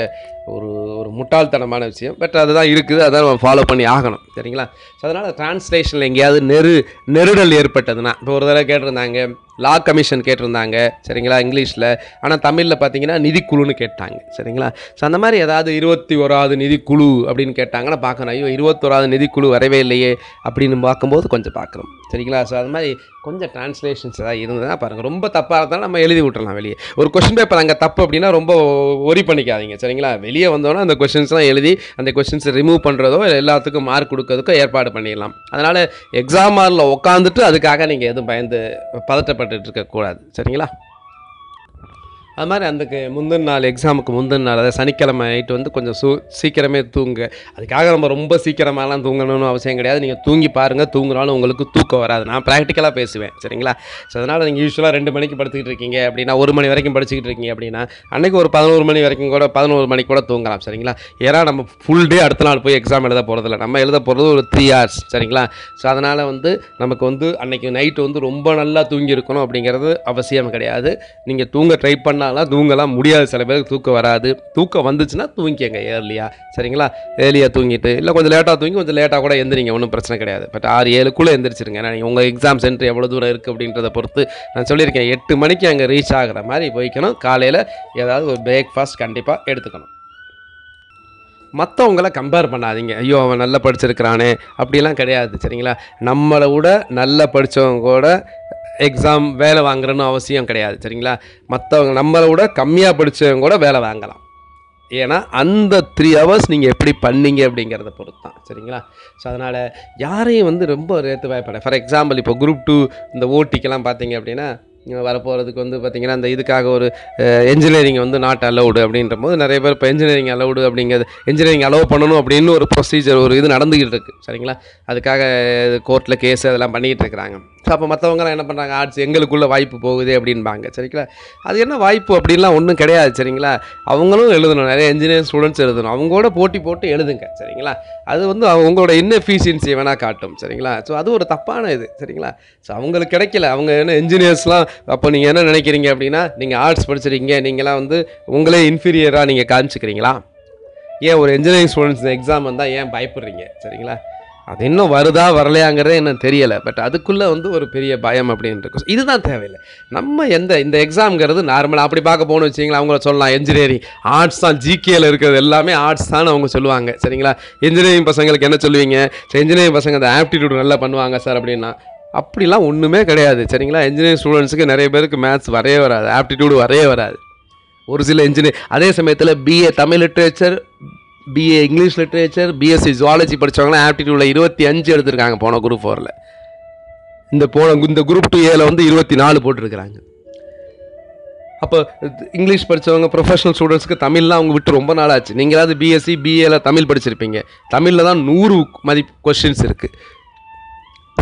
ஒரு ஒரு முட்டாள்தனமான விஷயம். பட் அதுதான் இருக்குது. அதை நம்ம ஃபாலோ பண்ணி ஆகணும். சரிங்களா? ஸோ அதனால் ட்ரான்ஸ்லேஷனில் எங்கேயாவது நெரு நெருடல் ஏற்பட்டதுன்னா இப்போ ஒரு தடவை கேட்டிருந்தாங்க லா கமிஷன் கேட்டிருந்தாங்க சரிங்களா இங்கிலீஷில். ஆனால் தமிழில் பார்த்தீங்கன்னா நிதிக்குழுன்னு கேட்டாங்க சரிங்களா? ஸோ அந்த மாதிரி ஏதாவது இருபத்தி ஓராவது நிதிக்குழு அப்படின்னு கேட்டாங்கன்னா பார்க்கணும். ஐயோ இருபத்தோராவது நிதிக்குழு வரவே இல்லையே அப்படின்னு பார்க்கும்போது கொஞ்சம் பார்க்குறோம் சரிங்களா? ஸோ அது மாதிரி கொஞ்சம் ட்ரான்ஸ்லேஷன்ஸ் ஏதாவது இருந்ததுன்னா பாருங்கள் ரொம்ப தப்பாக இருந்தாலும் நம்ம எழுதி விட்டுறலாம் வெளியே. ஒரு கொஷின் பேப்பர் அங்கே தப்பு அப்படின்னா ரொம்ப ஒரி பண்ணிக்காதீங்க. சரிங்களா? வெளியே வந்தோன்னா அந்த கொஷின்ஸ்லாம் எழுதி அந்த கொஸ்டின்ஸை ரிமூவ் பண்ணுறதோ இல்லை எல்லாத்துக்கும் மார்க் கொடுக்கறதுக்கோ ஏற்பாடு பண்ணிடலாம். அதனால் எக்ஸாம் ஹாலில் உட்காந்துட்டு அதுக்காக நீங்கள் எதுவும் பயந்து பதட்டப்பட்டு இருக்கக்கூடாது. சரிங்களா? அது மாதிரி அந்த முந்தின நாள் எக்ஸாமுக்கு முந்தின நாள் அதாவது சனிக்கிழமை நைட்டு வந்து கொஞ்சம் சூ சீக்கிரமே தூங்க. அதுக்காக நம்ம ரொம்ப சீக்கிரமாலாம் தூங்கணும்னு அவசியம் கிடையாது. நீங்கள் தூங்கி பாருங்கள் தூங்குனாலும் உங்களுக்கு தூக்கம் வராது. நான் ப்ராக்டிக்கலாக பேசுவேன் சரிங்களா? ஸோ அதனால் நீங்கள் யூஸ்வலாக ரெண்டு மணிக்கு படுத்துக்கிட்டு இருக்கீங்க அப்படின்னா ஒரு மணி வரைக்கும் படிச்சுக்கிட்டு இருக்கீங்க அப்படின்னா அன்றைக்கி ஒரு பதினோரு மணி வரைக்கும் கூட பதினோரு மணிக்கு கூட தூங்கலாம் சரிங்களா? ஏன்னா நம்ம ஃபுல் டே அடுத்த நாள் போய் எக்ஸாம் எழுத போகிறதில்ல நம்ம எழுத போகிறது ஒரு த்ரீ ஹவர்ஸ் சரிங்களா? ஸோ அதனால் வந்து நமக்கு வந்து அன்றைக்கி நைட்டு வந்து ரொம்ப நல்லா தூங்கி இருக்கணும் அப்படிங்கிறது அவசியம் கிடையாது. நீங்கள் தூங்க ட்ரை பண்ணாலும் தூங்கலாம். முடியாது. சில பேருக்கு தூக்கம் வராது. தூக்கம் வந்துச்சுன்னா தூங்கிக்கங்க ஏர்லியாக சரிங்களா? ஏர்லியாக தூங்கிட்டு இல்லை கொஞ்சம் லேட்டாக தூங்கி கொஞ்சம் லேட்டாக கூட எந்திரிங்க. ஒன்றும் பிரச்சனை கிடையாது. பட் ஆறு ஏழுக்குள்ளே எந்திரிச்சிருங்க. நீங்கள் உங்கள் எக்ஸாம் சென்டர் எவ்வளோ தூரம் இருக்குது அப்படின்றத பொறுத்து நான் சொல்லியிருக்கேன். எட்டு மணிக்கு அங்கே ரீச் ஆகிற மாதிரி போய்க்கணும். காலையில் ஏதாவது ஒரு பிரேக்ஃபாஸ்ட் கண்டிப்பாக எடுத்துக்கணும். மற்றவங்கள கம்பேர் பண்ணாதீங்க. ஐயோ அவன் நல்லா படிச்சிருக்கிறானே. அப்படிலாம் கிடையாது. சரிங்களா? நம்மளை விட நல்லா படித்தவங்க கூட எக்ஸாம் வேலை வாங்குறன்னு அவசியம் கிடையாது சரிங்களா? மற்றவங்க நம்மளை விட கம்மியாக படித்தவங்க கூட வேலை வாங்கலாம். ஏன்னா அந்த த்ரீ ஹவர்ஸ் நீங்கள் எப்படி பண்ணீங்க அப்படிங்கிறத பொறுத்து தான் சரிங்களா? ஸோ அதனால் யாரையும் வந்து ரொம்ப ரேத்து பயப்பட ஃபார் எக்ஸாம்பிள் இப்போ குரூப் டூ இந்த ஓட்டிக்கெல்லாம் பார்த்தீங்க அப்படின்னா வரப்போகிறதுக்கு வந்து பார்த்திங்கன்னா அந்த இதுக்காக ஒரு என்ஜினியரிங் வந்து நாட் அலௌடு அப்படின்ற போது நிறைய பேர் இப்போ என்ஜினியரிங் அலௌடு அப்படிங்கிறது என்ஜினியரிங் அலோவ் பண்ணணும் அப்படின்னு ஒரு ப்ரொசீஜர் ஒரு இது நடந்துக்கிட்டு இருக்குது சரிங்களா? அதுக்காக கோர்ட்டில் கேஸ் அதெல்லாம் பண்ணிக்கிட்டு இருக்கிறாங்க. ஸோ அப்போ மற்றவங்கலாம் என்ன பண்ணுறாங்க ஆர்ட்ஸ் எங்களுக்குள்ளே வாய்ப்பு போகுது அப்படின்பாங்க. சரிங்களா? அது என்ன வாய்ப்பு அப்படின்லாம் ஒன்றும் கிடையாது. சரிங்களா? அவங்களும் எழுதணும். நிறைய இன்ஜினியரிங் ஸ்டூடெண்ட்ஸ் எழுதணும். அவங்களோட போட்டி போட்டு எழுதுங்க. சரிங்களா? அது வந்து அவங்களோட இன்எஃபிஷியன்சியை வேணால் காட்டும். சரிங்களா? ஸோ அது ஒரு தப்பான இது. சரிங்களா? ஸோ அவங்களுக்கு கிடைக்கல. அவங்க என்ன இன்ஜினியர்ஸ்லாம் அப்போ நீங்கள் என்ன நினைக்கிறீங்க அப்படின்னா நீங்கள் ஆர்ட்ஸ் படிச்சிருக்கீங்க நீங்களாம் வந்து உங்களே இன்ஃபீரியராக நீங்கள் காமிச்சிக்கிறீங்களா? ஏன் ஒரு இன்ஜினியரிங் ஸ்டூடெண்ட்ஸ் எக்ஸாம் வந்தால் ஏன் பயப்படுறீங்க? சரிங்களா? அது இன்னும் வருதா வரலையாங்கிறதே என்ன தெரியலை. பட் அதுக்குள்ளே வந்து ஒரு பெரிய பயம் அப்படின்னு இருக்கும். இதுதான் தேவையில்லை. நம்ம எந்த இந்த எக்ஸாம்ங்கிறது நார்மலாக அப்படி பார்க்க போகணும்னு வச்சிங்களா அவங்கள சொல்லலாம். இன்ஜினியரிங் ஆர்ட்ஸ் தான் ஜிகேயில் இருக்கிறது எல்லாமே ஆர்ட்ஸ் தான் அவங்க சொல்லுவாங்க. சரிங்களா? இன்ஜினியரிங் பசங்களுக்கு என்ன சொல்லுவீங்க? சரி இன்ஜினியரிங் பசங்க அந்த ஆப்டிடியூட் நல்லா பண்ணுவாங்க சார் அப்படின்னா அப்படிலாம் ஒன்றுமே கிடையாது. சரிங்களா? இன்ஜினியரிங் ஸ்டூடெண்ட்ஸுக்கு நிறைய பேருக்கு மேத்ஸ் வரவே வராது. ஆப்டிடியூடு வரவே வராது. ஒரு சில இன்ஜினியர் அதே சமயத்தில் BA Tamil literature BA English literature BSc zoology படித்தவங்களாம் ஆப்டிடியூடில் இருபத்தி அஞ்சு எடுத்திருக்காங்க போன குரூப் ஃபோரில் இந்த போன இந்த குரூப் டூ ஏல வந்து இருபத்தி நாலு போட்டிருக்கிறாங்க. அப்போ இங்கிலீஷ் படித்தவங்க ப்ரொஃபஷனல் ஸ்டூடெண்ட்ஸ்க்கு தமிழ்லாம் அவங்க விட்டு ரொம்ப நாள் ஆச்சு. நீங்களாவது பிஎஸ்சி பிஏல தமிழ் படிச்சிருப்பீங்க. தமிழில் தான் நூறு மதிப்பு கொஷின்ஸ் இருக்குது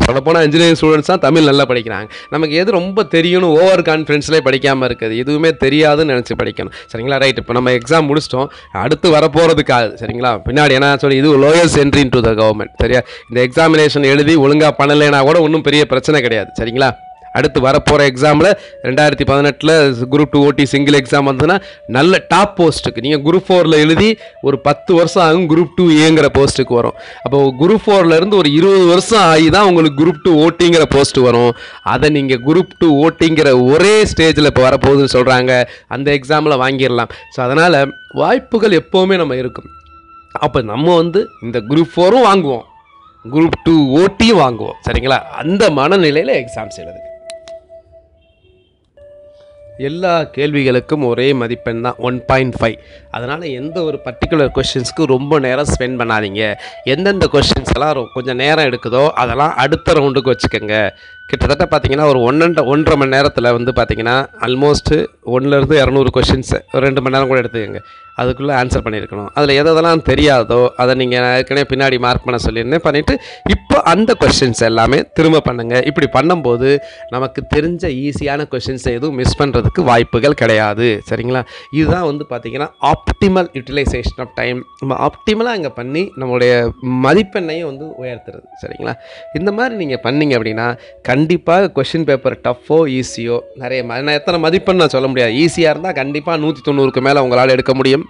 சொல்லப்போனால் இன்ஜினியரிங் ஸ்டூடெண்ட்ஸ் தான் தமிழ் நல்லா படிக்கிறாங்க. நமக்கு எது ரொம்ப தெரியும்னு ஓவர் கான்ஃபிடென்ஸ்லேயே படிக்காமல் இருக்குது. எதுவுமே தெரியாதுன்னு நினச்சி படிக்கணும். சரிங்களா? ரைட் இப்போ நம்ம எக்ஸாம் முடிச்சிட்டோம். அடுத்து வரப்போகிறதுக்காது சரிங்களா? பின்னாடி என்ன சொல்லி இது lowest entry to the government சரியா? இந்த எக்ஸாமினேஷன் எழுதி ஒழுங்காக பண்ணலைன்னா கூட ஒன்றும் பெரிய பிரச்சனை கிடையாது. சரிங்களா? அடுத்து வரப்போகிற எக்ஸாமில் ரெண்டாயிரத்தி பதினெட்டில் group two OT single exam வந்ததுன்னா நல்ல டாப் போஸ்ட்டுக்கு நீங்கள் குரூப் ஃபோரில் எழுதி ஒரு பத்து வருஷம் ஆகும் குரூப் டூ ஏங்கிற போஸ்ட்டுக்கு வரும். அப்போ குரூப் இருந்து ஒரு இருபது வருஷம் ஆகி தான் உங்களுக்கு குரூப் டூ ஓட்டிங்கிற போஸ்ட் வரும். அதை நீங்கள் குரூப் டூ ஓட்டிங்கிற ஒரே ஸ்டேஜில் இப்போ வரப்போகுதுன்னு சொல்கிறாங்க அந்த எக்ஸாமில் வாங்கிடலாம். ஸோ அதனால் வாய்ப்புகள் எப்போவுமே நம்ம இருக்கும். அப்போ நம்ம வந்து இந்த குரூப் ஃபோரும் வாங்குவோம். குரூப் டூ ஓட்டியும் வாங்குவோம். சரிங்களா? அந்த மனநிலையில் எக்ஸாம்ஸ் எழுதுங்க. எல்லா கேள்விகளுக்கும் ஒரே மதிப்பெண் தான் ஒன் பாயிண்ட் ஃபைவ் அதனால் எந்த ஒரு பர்டிகுலர் கொஷின்ஸ்க்கு ரொம்ப நேரம் ஸ்பெண்ட் பண்ணாதீங்க. எந்தெந்த கொஷின்ஸ் எல்லாம் கொஞ்சம் நேரம் எடுக்குதோ அதெல்லாம் அடுத்த ரவுண்டுக்கு வச்சுக்கோங்க. கிட்டத்தட்ட பார்த்தீங்கன்னா ஒரு ஒன்றரை ஒன்றரை மணி நேரத்தில் வந்து பார்த்தீங்கன்னா ஆல்மோஸ்ட்டு ஒன்றுலேருந்து இரநூறு கொஷின்ஸ் ரெண்டு மணி நேரம் கூட எடுத்துக்கோங்க. அதுக்குள்ளே ஆன்சர் பண்ணியிருக்கணும். அதில் எதெல்லாம் தெரியாதோ அதை நீங்கள் ஏற்கனவே பின்னாடி மார்க் பண்ண சொல்லியிருந்தேன். பண்ணிவிட்டு இப்போ அந்த கொஷின்ஸ் எல்லாமே திரும்ப பண்ணுங்கள் இப்படி பண்ணும்போது நமக்கு தெரிஞ்ச ஈஸியான கொஷின்ஸ் எதுவும் மிஸ் பண்ணுறதுக்கு வாய்ப்புகள் கிடையாது. சரிங்களா? இதுதான் வந்து பார்த்திங்கன்னா ஆப்டிமல் யூட்டிலைசேஷன் ஆஃப் டைம் நம்ம ஆப்டிமலாக இங்கே பண்ணி நம்மளுடைய மதிப்பெண்ணையும் வந்து உயர்த்துறது. சரிங்களா? இந்த மாதிரி நீங்கள் பண்ணீங்க அப்படின்னா கண்டிப்பாக கொஷின் பேப்பர் டஃப்போ ஈஸியோ நிறைய ம- நான் எத்தனை மதிப்பெண் நான் சொல்ல முடியாது. ஈஸியாக இருந்தால் கண்டிப்பாக நூற்றி தொண்ணூறுக்கு மேலே உங்களால் எடுக்க முடியும்.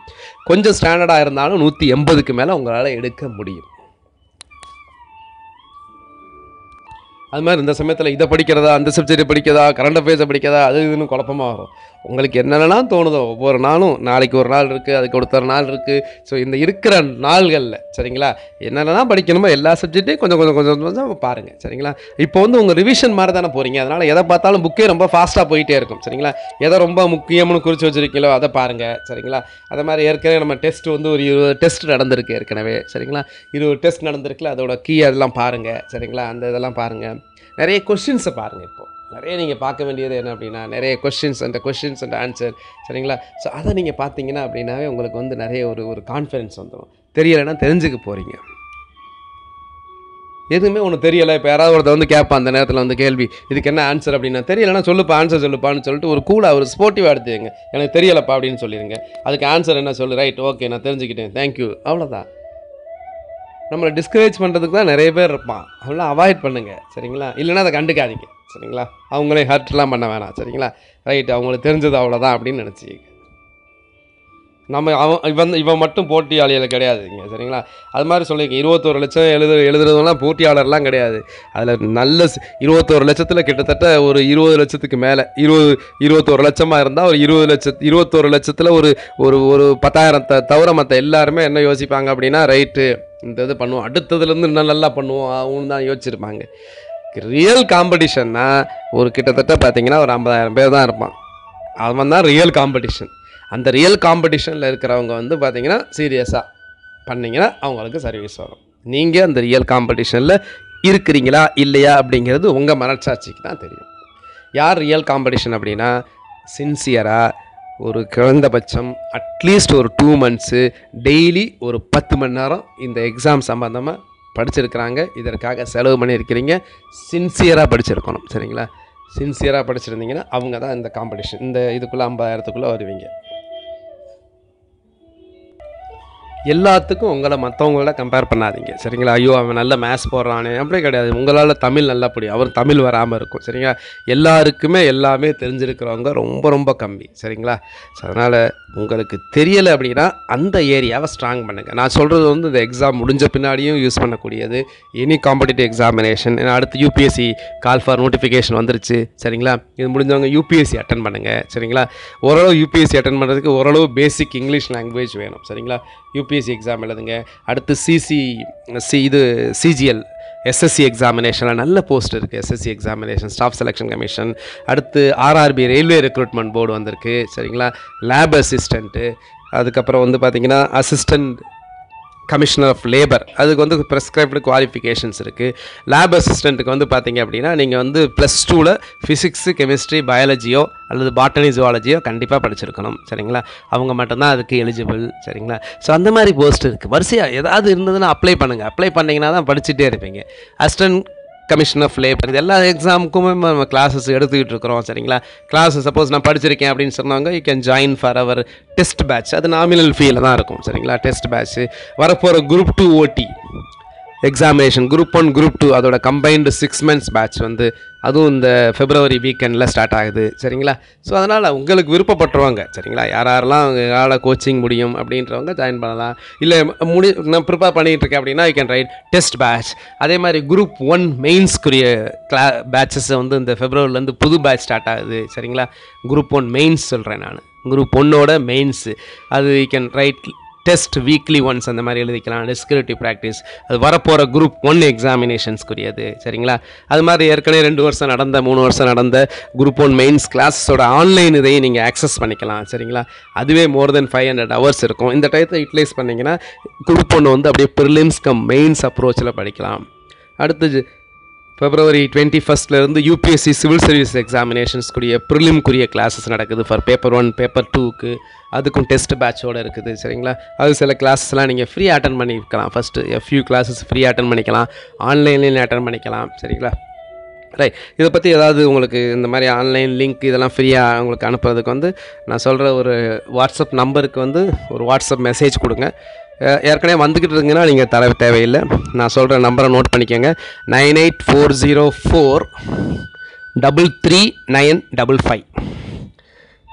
கொஞ்சம் ஸ்டாண்டர்டாக இருந்தாலும் நூற்றி எண்பதுக்கு மேலே உங்களால் எடுக்க முடியும். அது மாதிரி இந்த சமயத்தில் இதை படிக்கிறதா அந்த சப்ஜெக்ட் படிக்கிறதா கரண்ட் அஃபேர்ஸை படிக்கிறதா அது இதுன்னு குழப்பமாக வரும். உங்களுக்கு என்னென்னலாம் தோணுதோ ஒவ்வொரு நாளும் நாளைக்கு ஒரு நாள் இருக்குது அதுக்கு ஒருத்தர் நாள் இருக்குது ஸோ இந்த இருக்கிற நாள்களில் சரிங்களா? என்னென்னலாம் படிக்கணுமோ எல்லா சப்ஜெக்ட்டையும் கொஞ்சம் கொஞ்சம் கொஞ்சம் கொஞ்சம் பாருங்கள் சரிங்களா? இப்போ வந்து உங்கள் ரிவிஷன் மாதிரி தானே போகிறீங்க அதனால் எதை பார்த்தாலும் புக்கே ரொம்ப ஃபாஸ்ட்டாக போயிட்டே இருக்கும் சரிங்களா? எதை ரொம்ப முக்கியம்னு குறித்து வச்சுருக்கீங்களோ அதை பாருங்கள் சரிங்களா? அதை மாதிரி ஏற்கனவே நம்ம டெஸ்ட் வந்து ஒரு இருபது டெஸ்ட் நடந்திருக்கு ஏற்கனவே சரிங்களா? இருபது டெஸ்ட் நடந்திருக்குல்ல அதோட கீ அதெல்லாம் பாருங்கள் சரிங்களா? அந்த இதெல்லாம் பாருங்கள் நிறைய கொஷின்ஸை பாருங்கள் இப்போது நிறைய நீங்கள் பார்க்க வேண்டியது என்ன அப்படின்னா நிறைய கொஷின்ஸ் அந்த கொஷின்ஸ் அண்ட் ஆன்சர் சரிங்களா? ஸோ அதை நீங்கள் பார்த்தீங்கன்னா அப்படின்னாவே உங்களுக்கு வந்து நிறைய ஒரு ஒரு கான்ஃபிடன்ஸ் வந்துடும் தெரியலைன்னா தெரிஞ்சுக்க போகிறீங்க எதுவுமே ஒன்று தெரியலை. இப்போ யாராவது ஒருத்தர் வந்து கேட்பான் அந்த நேரத்தில் வந்து கேள்வி இதுக்கு என்ன ஆன்சர் அப்படின்னா? தெரியலைன்னா சொல்லுப்பா ஆன்சர் சொல்லுப்பான்னு சொல்லிட்டு ஒரு கூலாக ஒரு ஸ்போர்ட்டிவாக எடுத்துங்க எனக்கு தெரியலப்பா அப்படின்னு சொல்லிடுங்க அதுக்கு ஆன்சர் என்ன சொல்லு? ரைட் ஓகே நான் தெரிஞ்சுக்கிட்டேன். தேங்க்யூ அவ்வளோதான் நம்மளை டிஸ்கரேஜ் பண்ணுறதுக்கு தான் நிறைய பேர் இருப்பான். அதெல்லாம் அவாய்ட் பண்ணுங்கள் சரிங்களா? இல்லைன்னா அதை கண்டுக்காதீங்க. சரிங்களா? அவங்களே ஹர்ட்லாம் பண்ண வேணாம் சரிங்களா? ரைட் அவங்களுக்கு தெரிஞ்சது அவ்வளோதான் அப்படின்னு நினச்சிக்க நம்ம அவன் இவன் இவன் மட்டும் போட்டியாளிகள் கிடையாதுங்க சரிங்களா? அது மாதிரி சொல்லியிருக்கேன் இருபத்தோரு லட்சம் எழுது எழுதுறதுலாம் போட்டியாளர்லாம் கிடையாது. அதில் நல்ல இருபத்தோரு லட்சத்தில் கிட்டத்தட்ட ஒரு இருபது லட்சத்துக்கு மேலே இருபது இருபத்தோரு லட்சமாக இருந்தால் ஒரு இருபது லட்சத்து இருபத்தோரு லட்சத்தில் ஒரு ஒரு ஒரு பத்தாயிரம் த தவிர மற்ற எல்லாருமே என்ன யோசிப்பாங்க அப்படின்னா ரைட்டு இந்த இது பண்ணுவோம் அடுத்ததுலேருந்து இன்னும் நல்லா பண்ணுவோம் அவனு தான் யோசிச்சிருப்பாங்க. ரியல் காம்படிஷன்னா ஒரு கிட்டத்தட்ட பார்த்தீங்கன்னா ஒரு ஐம்பதாயிரம் பேர் தான் இருப்பான். அவன் தான் ரியல் காம்படிஷன் அந்த ரியல் காம்படிஷனில் இருக்கிறவங்க வந்து பார்த்தீங்கன்னா சீரியஸாக பண்ணிங்கன்னா அவங்களுக்கு சர்வீஸ் வரும். நீங்கள் அந்த ரியல் காம்படிஷனில் இருக்கிறீங்களா இல்லையா அப்படிங்கிறது உங்கள் மனசாட்சிக்கு தான் தெரியும். யார் ரியல் காம்படிஷன் அப்படின்னா சின்சியராக ஒரு குறைந்தபட்சம் அட்லீஸ்ட் ஒரு டூ மந்த்ஸு டெய்லி ஒரு பத்து மணி நேரம் இந்த எக்ஸாம் சம்மந்தமாக படிச்சிருக்கிறாங்க. இதற்காக செலவு பண்ணியிருக்கிறீங்க. சின்சியராக படிச்சிருக்கணும். சரிங்களா? சின்சியராக படிச்சிருந்தீங்கன்னா அவங்க தான் இந்த காம்படிஷன் இந்த இதுக்குள்ளே ஐம்பதாயிரத்துக்குள்ளே வருவீங்க. எல்லாத்துக்கும் உங்களை மற்றவங்களோட கம்பேர் பண்ணாதீங்க. சரிங்களா? ஐயோ அவன் நல்ல மேத்ஸ் போடுறானே. அப்படி கிடையாது. உங்களால் தமிழ் நல்லா புரியும் அவர் தமிழ் வராமல் இருக்கும். சரிங்களா? எல்லாருக்குமே எல்லாமே தெரிஞ்சிருக்கிறவங்க ரொம்ப ரொம்ப கம்மி. சரிங்களா? ஸோ அதனால் உங்களுக்கு தெரியலை அப்படின்னா அந்த ஏரியாவை ஸ்ட்ராங் பண்ணுங்கள் நான் சொல்கிறது வந்து இந்த எக்ஸாம் முடிஞ்ச பின்னாடியும் யூஸ் பண்ணக்கூடியது. எனி காம்படிட்டிவ் எக்ஸாமினேஷன் ஏன்னா அடுத்து யூபிஎஸ்சி கால் ஃபார் நோட்டிஃபிகேஷன் வந்துருச்சு. சரிங்களா? இது முடிஞ்சவங்க யூபிஎஸ்சி அட்டன் பண்ணுங்கள் சரிங்களா? ஓரளவு யூபிஎஸ்சி அட்டன் பண்ணுறதுக்கு ஓரளவு பேசிக் இங்கிலீஷ் லாங்குவேஜ் வேணும். சரிங்களா? யூபிஎஸ்சி எக்ஸாம் எழுதுங்க. அடுத்து சிசி சி இது சிஜிஎல் எஸ்எஸ்சி எக்ஸாமினேஷனில் நல்ல போஸ்ட் இருக்குது SSC examination staff selection commission அடுத்து ஆர்ஆர்பி ரயில்வே ரெக்ரூட்மெண்ட் போர்டு வந்திருக்கு. சரிங்களா? லேப் அசிஸ்டண்ட்டு அதுக்கப்புறம் வந்து பார்த்திங்கன்னா அசிஸ்டண்ட் கமிஷனர் ஆஃப் லேபர் அதுக்கு வந்து ப்ரெஸ்கிரைப்டு குவாலிஃபிகேஷன்ஸ் இருக்குது லேப் அசிஸ்டண்ட்டுக்கு வந்து பார்த்தீங்க அப்படின்னா நீங்கள் வந்து ப்ளஸ் டூவில் ஃபிசிக்ஸு கெமிஸ்ட்ரி பயாலஜியோ அல்லது பாட்டனி ஜுவாலஜியோ கண்டிப்பாக படிச்சிருக்கணும். சரிங்களா? அவங்க மட்டும்தான் அதுக்கு எலிஜிபிள் சரிங்களா? ஸோ அந்த மாதிரி போஸ்ட் இருக்குது வரிசையாக ஏதாவது இருந்ததுன்னா அப்ளை பண்ணுங்கள் அப்ளை பண்ணிங்கன்னா தான் படிச்சுட்டே இருப்பீங்க. அசிஸ்டன்ட் கமிஷன் ஆஃப் லேபர் இது எல்லா எக்ஸாமுக்குமே நம்ம கிளாஸஸ் எடுத்துக்கிட்டு இருக்கிறோம் சரிங்களா? கிளாஸ் சப்போஸ் நான் படிச்சிருக்கேன் அப்படின்னு சொன்னாங்க you can join for our test batch அது நாமினல் ஃபீல தான் இருக்கும் சரிங்களா? டெஸ்ட் பேட்ச் வரப்போகிற group two OT examination group one group two அதோட கம்பைன்டு சிக்ஸ் மந்த்ஸ் பேட்ச் வந்து அதுவும் இந்த ஃபெப்ரவரி வீக்கெண்டில் ஸ்டார்ட் ஆகுது. சரிங்களா? ஸோ அதனால் உங்களுக்கு விருப்பப்பட்டுருவாங்க சரிங்களா? யார் யாரெல்லாம் யாரால் கோச்சிங் முடியும் அப்படின்றவங்க ஜாயின் பண்ணலாம். இல்லை முடி நான் ப்ரிப்பேர் பண்ணிகிட்ருக்கேன் அப்படின்னா I can write test batch அதே மாதிரி குரூப் ஒன் மெயின்ஸ்க்குரிய கிளா பேட்சஸை வந்து இந்த ஃபெப்ரவரிலேருந்து புது பேட்ச் ஸ்டார்ட் ஆகுது. சரிங்களா? குரூப் ஒன் மெயின்ஸ் சொல்கிறேன் நான். குரூப் ஒன்னோட மெயின்ஸு அது you can write test weekly once அந்த மாதிரி எழுதிக்கலாம். டிஸ்கிரிப்டிவ் ப்ராக்டிஸ் அது வரப்போகிற குரூப் ஒன் எக்ஸாமினேஷன்ஸ்க்குரியது சரிங்களா? அது மாதிரி ஏற்கனவே ரெண்டு வருஷம் நடந்த மூணு வருஷம் நடந்த குரூப் ஒன் மெயின்ஸ் கிளாஸஸோட ஆன்லைன் இதையும் நீங்கள் ஆக்சஸ் பண்ணிக்கலாம். சரிங்களா? அதுவே more than five hundred hours இருக்கும். இந்த டயத்தை யூட்டிலைஸ் பண்ணிங்கன்னா குரூப் ஒன்று வந்து அப்படியே ப்ரிலிம்ஸ் கம் மெயின்ஸ் அப்ரோச்சில் படிக்கலாம். அடுத்தது பிப்ரவரி டுவெண்ட்டி ஃபஸ்ட்லேருந்து யூபிஎஸ்சி சிவில் சர்வீஸ் எக்ஸாமினேஷன்ஸ்க்குரிய ப்ரிலிம்குரிய கிளாஸஸ் நடக்குது ஃபார் பேப்பர் ஒன் பேப்பர் டூக்கு அதுக்கும் டெஸ்ட் பேட்சோடு இருக்குது சரிங்களா? அது சில கிளாஸஸ்லாம் நீங்கள் ஃப்ரீ அட்டன் பண்ணிக்கலாம். First few classes free attend பண்ணிக்கலாம். ஆன்லைன்லேயும் அட்டன் பண்ணிக்கலாம் சரிங்களா? ரைட் இதை பற்றி ஏதாவது உங்களுக்கு இந்த மாதிரி ஆன்லைன் லிங்க் இதெல்லாம் ஃப்ரீயாக உங்களுக்கு அனுப்புறதுக்கு வந்து நான் சொல்கிற ஒரு வாட்ஸ்அப் நம்பருக்கு வந்து ஒரு வாட்ஸ்அப் மெசேஜ் கொடுங்க. ஏற்கனவே வந்துக்கிட்டு இருந்தீங்கன்னா நீங்கள் தர தேவையில்லை. நான் சொல்கிற நம்பரை நோட் பண்ணிக்கோங்க. Nine eight four zero four double three nine double five.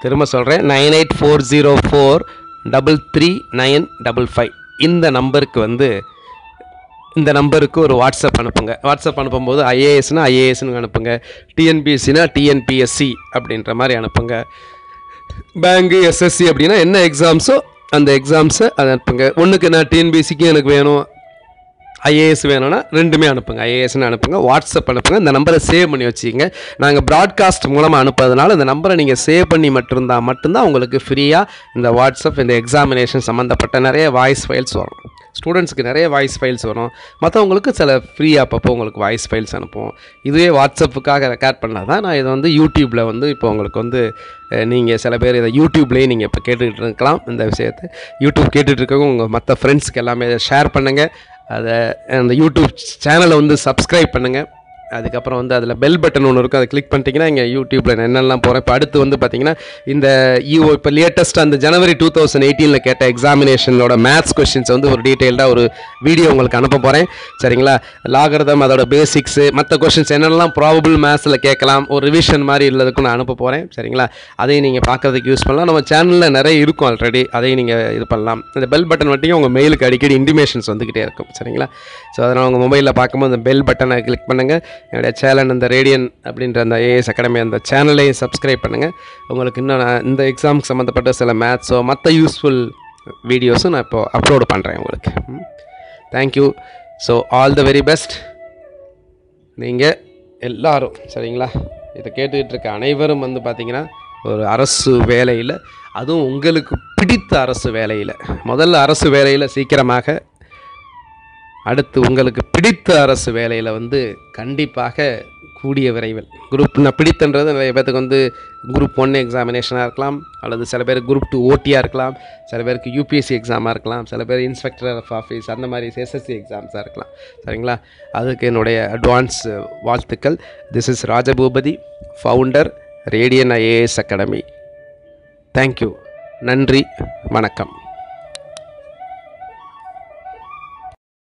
திரும்ப சொல்கிறேன் nine eight four zero four double three nine double five. இந்த நம்பருக்கு வந்து இந்த நம்பருக்கு ஒரு வாட்ஸ்அப் அனுப்புங்க. வாட்ஸ்அப் அனுப்பும்போது ஐஏஎஸ்னால் ஐஏஎஸ்னு அனுப்புங்க. டிஎன்பிஎஸ்சினா டிஎன்பிஎஸ்சி அப்படின்ற மாதிரி அனுப்புங்க. பேங்கு எஸ்எஸ்சி அப்படின்னா என்ன எக்ஸாம்ஸோ அந்த எக்ஸாம்ஸை அதை அனுப்புங்க. ஒன்றுக்கு நான் டிஎன்பிசிக்கும் எனக்கு வேணும். ஐஏஎஸ் வேணும்னா ரெண்டுமே அனுப்புங்க. ஐஏஎஸ்னு அனுப்புங்க. வாட்ஸ்அப் அனுப்புங்க. இந்த நம்பரை சேவ் பண்ணி வச்சுக்கோங்க. நாங்கள் ப்ராட்காஸ்ட் மூலமாக அனுப்புறதுனால இந்த நம்பரை நீங்கள் சேவ் பண்ணி மட்டும்தான் மட்டும்தான் உங்களுக்கு ஃப்ரீயாக இந்த வாட்ஸ்அப் இந்த எக்ஸாமினேஷன் சம்மந்தப்பட்ட நிறைய வாய்ஸ் ஃபைல்ஸ் வரும். ஸ்டூடெண்ட்ஸ்க்கு நிறைய வாய்ஸ் ஃபைல்ஸ் வரும். மற்றவங்களுக்கு சில ஃப்ரீ அப்பப்போ உங்களுக்கு வாய்ஸ் ஃபைல்ஸ் அனுப்புவோம். இதுவே வாட்ஸ்அப்புக்காக ரெக்கார்ட் பண்ணால் தான் நான் இதை வந்து யூடியூப்பில் வந்து இப்போ உங்களுக்கு வந்து நீங்கள் சில பேர் இதை யூடியூப்லேயே நீங்கள் இப்போ கேட்டுக்கிட்டு இருக்கலாம். இந்த விஷயத்தை. யூடியூப் கேட்டுகிட்டு இருக்கவங்க உங்கள் மற்ற ஃப்ரெண்ட்ஸ்க்கு எல்லாமே இதை ஷேர் பண்ணுங்கள் அதை அந்த யூடியூப் சேனலை வந்து சப்ஸ்கிரைப் பண்ணுங்கள் அதுக்கப்புறம் வந்து அதில் பெல் பட்டன் ஒன்று இருக்கும் அதை கிளிக் பண்ணிட்டீங்கன்னா இங்கே யூடியூப்பில் நான் என்னெல்லாம் போகிறேன் இப்போ அடுத்து வந்து பார்த்தீங்கன்னா இந்த இஓ இப்போ லேட்டஸ்ட் அந்த ஜனவரி டூ தௌசண்ட் எயிட்டீனில் கேட்ட எக்ஸாமினேஷனோட மேத்ஸ் கொஷின்ஸ் வந்து ஒரு டீட்டெயில்டாக ஒரு வீடியோ உங்களுக்கு அனுப்ப போகிறேன் சரிங்களா? லாகரதம் அதோட பேசிக்ஸு மற்ற கொஷின்ஸ் என்னெல்லாம் ப்ராபபிள் மேத்ஸில் கேட்கலாம் ஒரு ரிவிஷன் மாதிரி உள்ளதுக்கும் நான் அனுப்ப போகிறேன் சரிங்களா? அதையும் நீங்கள் பார்க்கறதுக்கு யூஸ் பண்ணலாம். நம்ம சேனலில் நிறைய இருக்கும் ஆல்ரெடி அதையும் நீங்கள் இது பண்ணலாம். இந்த பெல் பட்டன் வட்டியும் உங்கள் மெயிலுக்கு அடிக்கடி இன்டிமேஷன்ஸ் வந்துக்கிட்டே இருக்கும். சரிங்களா? ஸோ அதனால் உங்கள் மொபைலில் பார்க்கும்போது அந்த பெல் பட்டனை கிளிக் பண்ணுங்கள் என்னுடைய சேனல் அந்த ரேடியன் அப்படின்ற அந்த ஏஎஸ் அகாடமி அந்த சேனலையும் சப்ஸ்கிரைப் பண்ணுங்கள் உங்களுக்கு இன்னும் நான் இந்த எக்ஸாமுக்கு சம்மந்தப்பட்ட சில மேத்ஸோ மற்ற யூஸ்ஃபுல் வீடியோஸும் நான் இப்போ அப்லோடு பண்ணுறேன் உங்களுக்கு. Thank you so all the very best நீங்கள் எல்லோரும் சரிங்களா? இதை கேட்டுக்கிட்டு இருக்க அனைவரும் வந்து பார்த்திங்கன்னா ஒரு அரசு வேலையில் அதுவும் உங்களுக்கு பிடித்த அரசு வேலையில். முதல்ல அரசு வேலையில் சீக்கிரமாக அடுத்து உங்களுக்கு பிடித்த அரசு வேலையில் வந்து கண்டிப்பாக கூடிய விரைவில். குரூப் நான் பிடித்தன்றது நிறைய பேர்த்துக்கு வந்து குரூப் ஒன் எக்ஸாமினேஷனாக இருக்கலாம் அல்லது சில பேர் குரூப் டூ ஓட்டியாக இருக்கலாம் சில பேருக்கு யூபிஎஸ்சி எக்ஸாமாக இருக்கலாம் சில பேர் இன்ஸ்பெக்டர் ஆஃப் ஆஃபீஸ் அந்த மாதிரி எஸ்எஸ்சி எக்ஸாம்ஸாக இருக்கலாம். சரிங்களா? அதுக்கு என்னுடைய அட்வான்ஸ் வாழ்த்துக்கள். This is Rajabhupathi founder Radian IAS academy thank you நன்றி. வணக்கம்.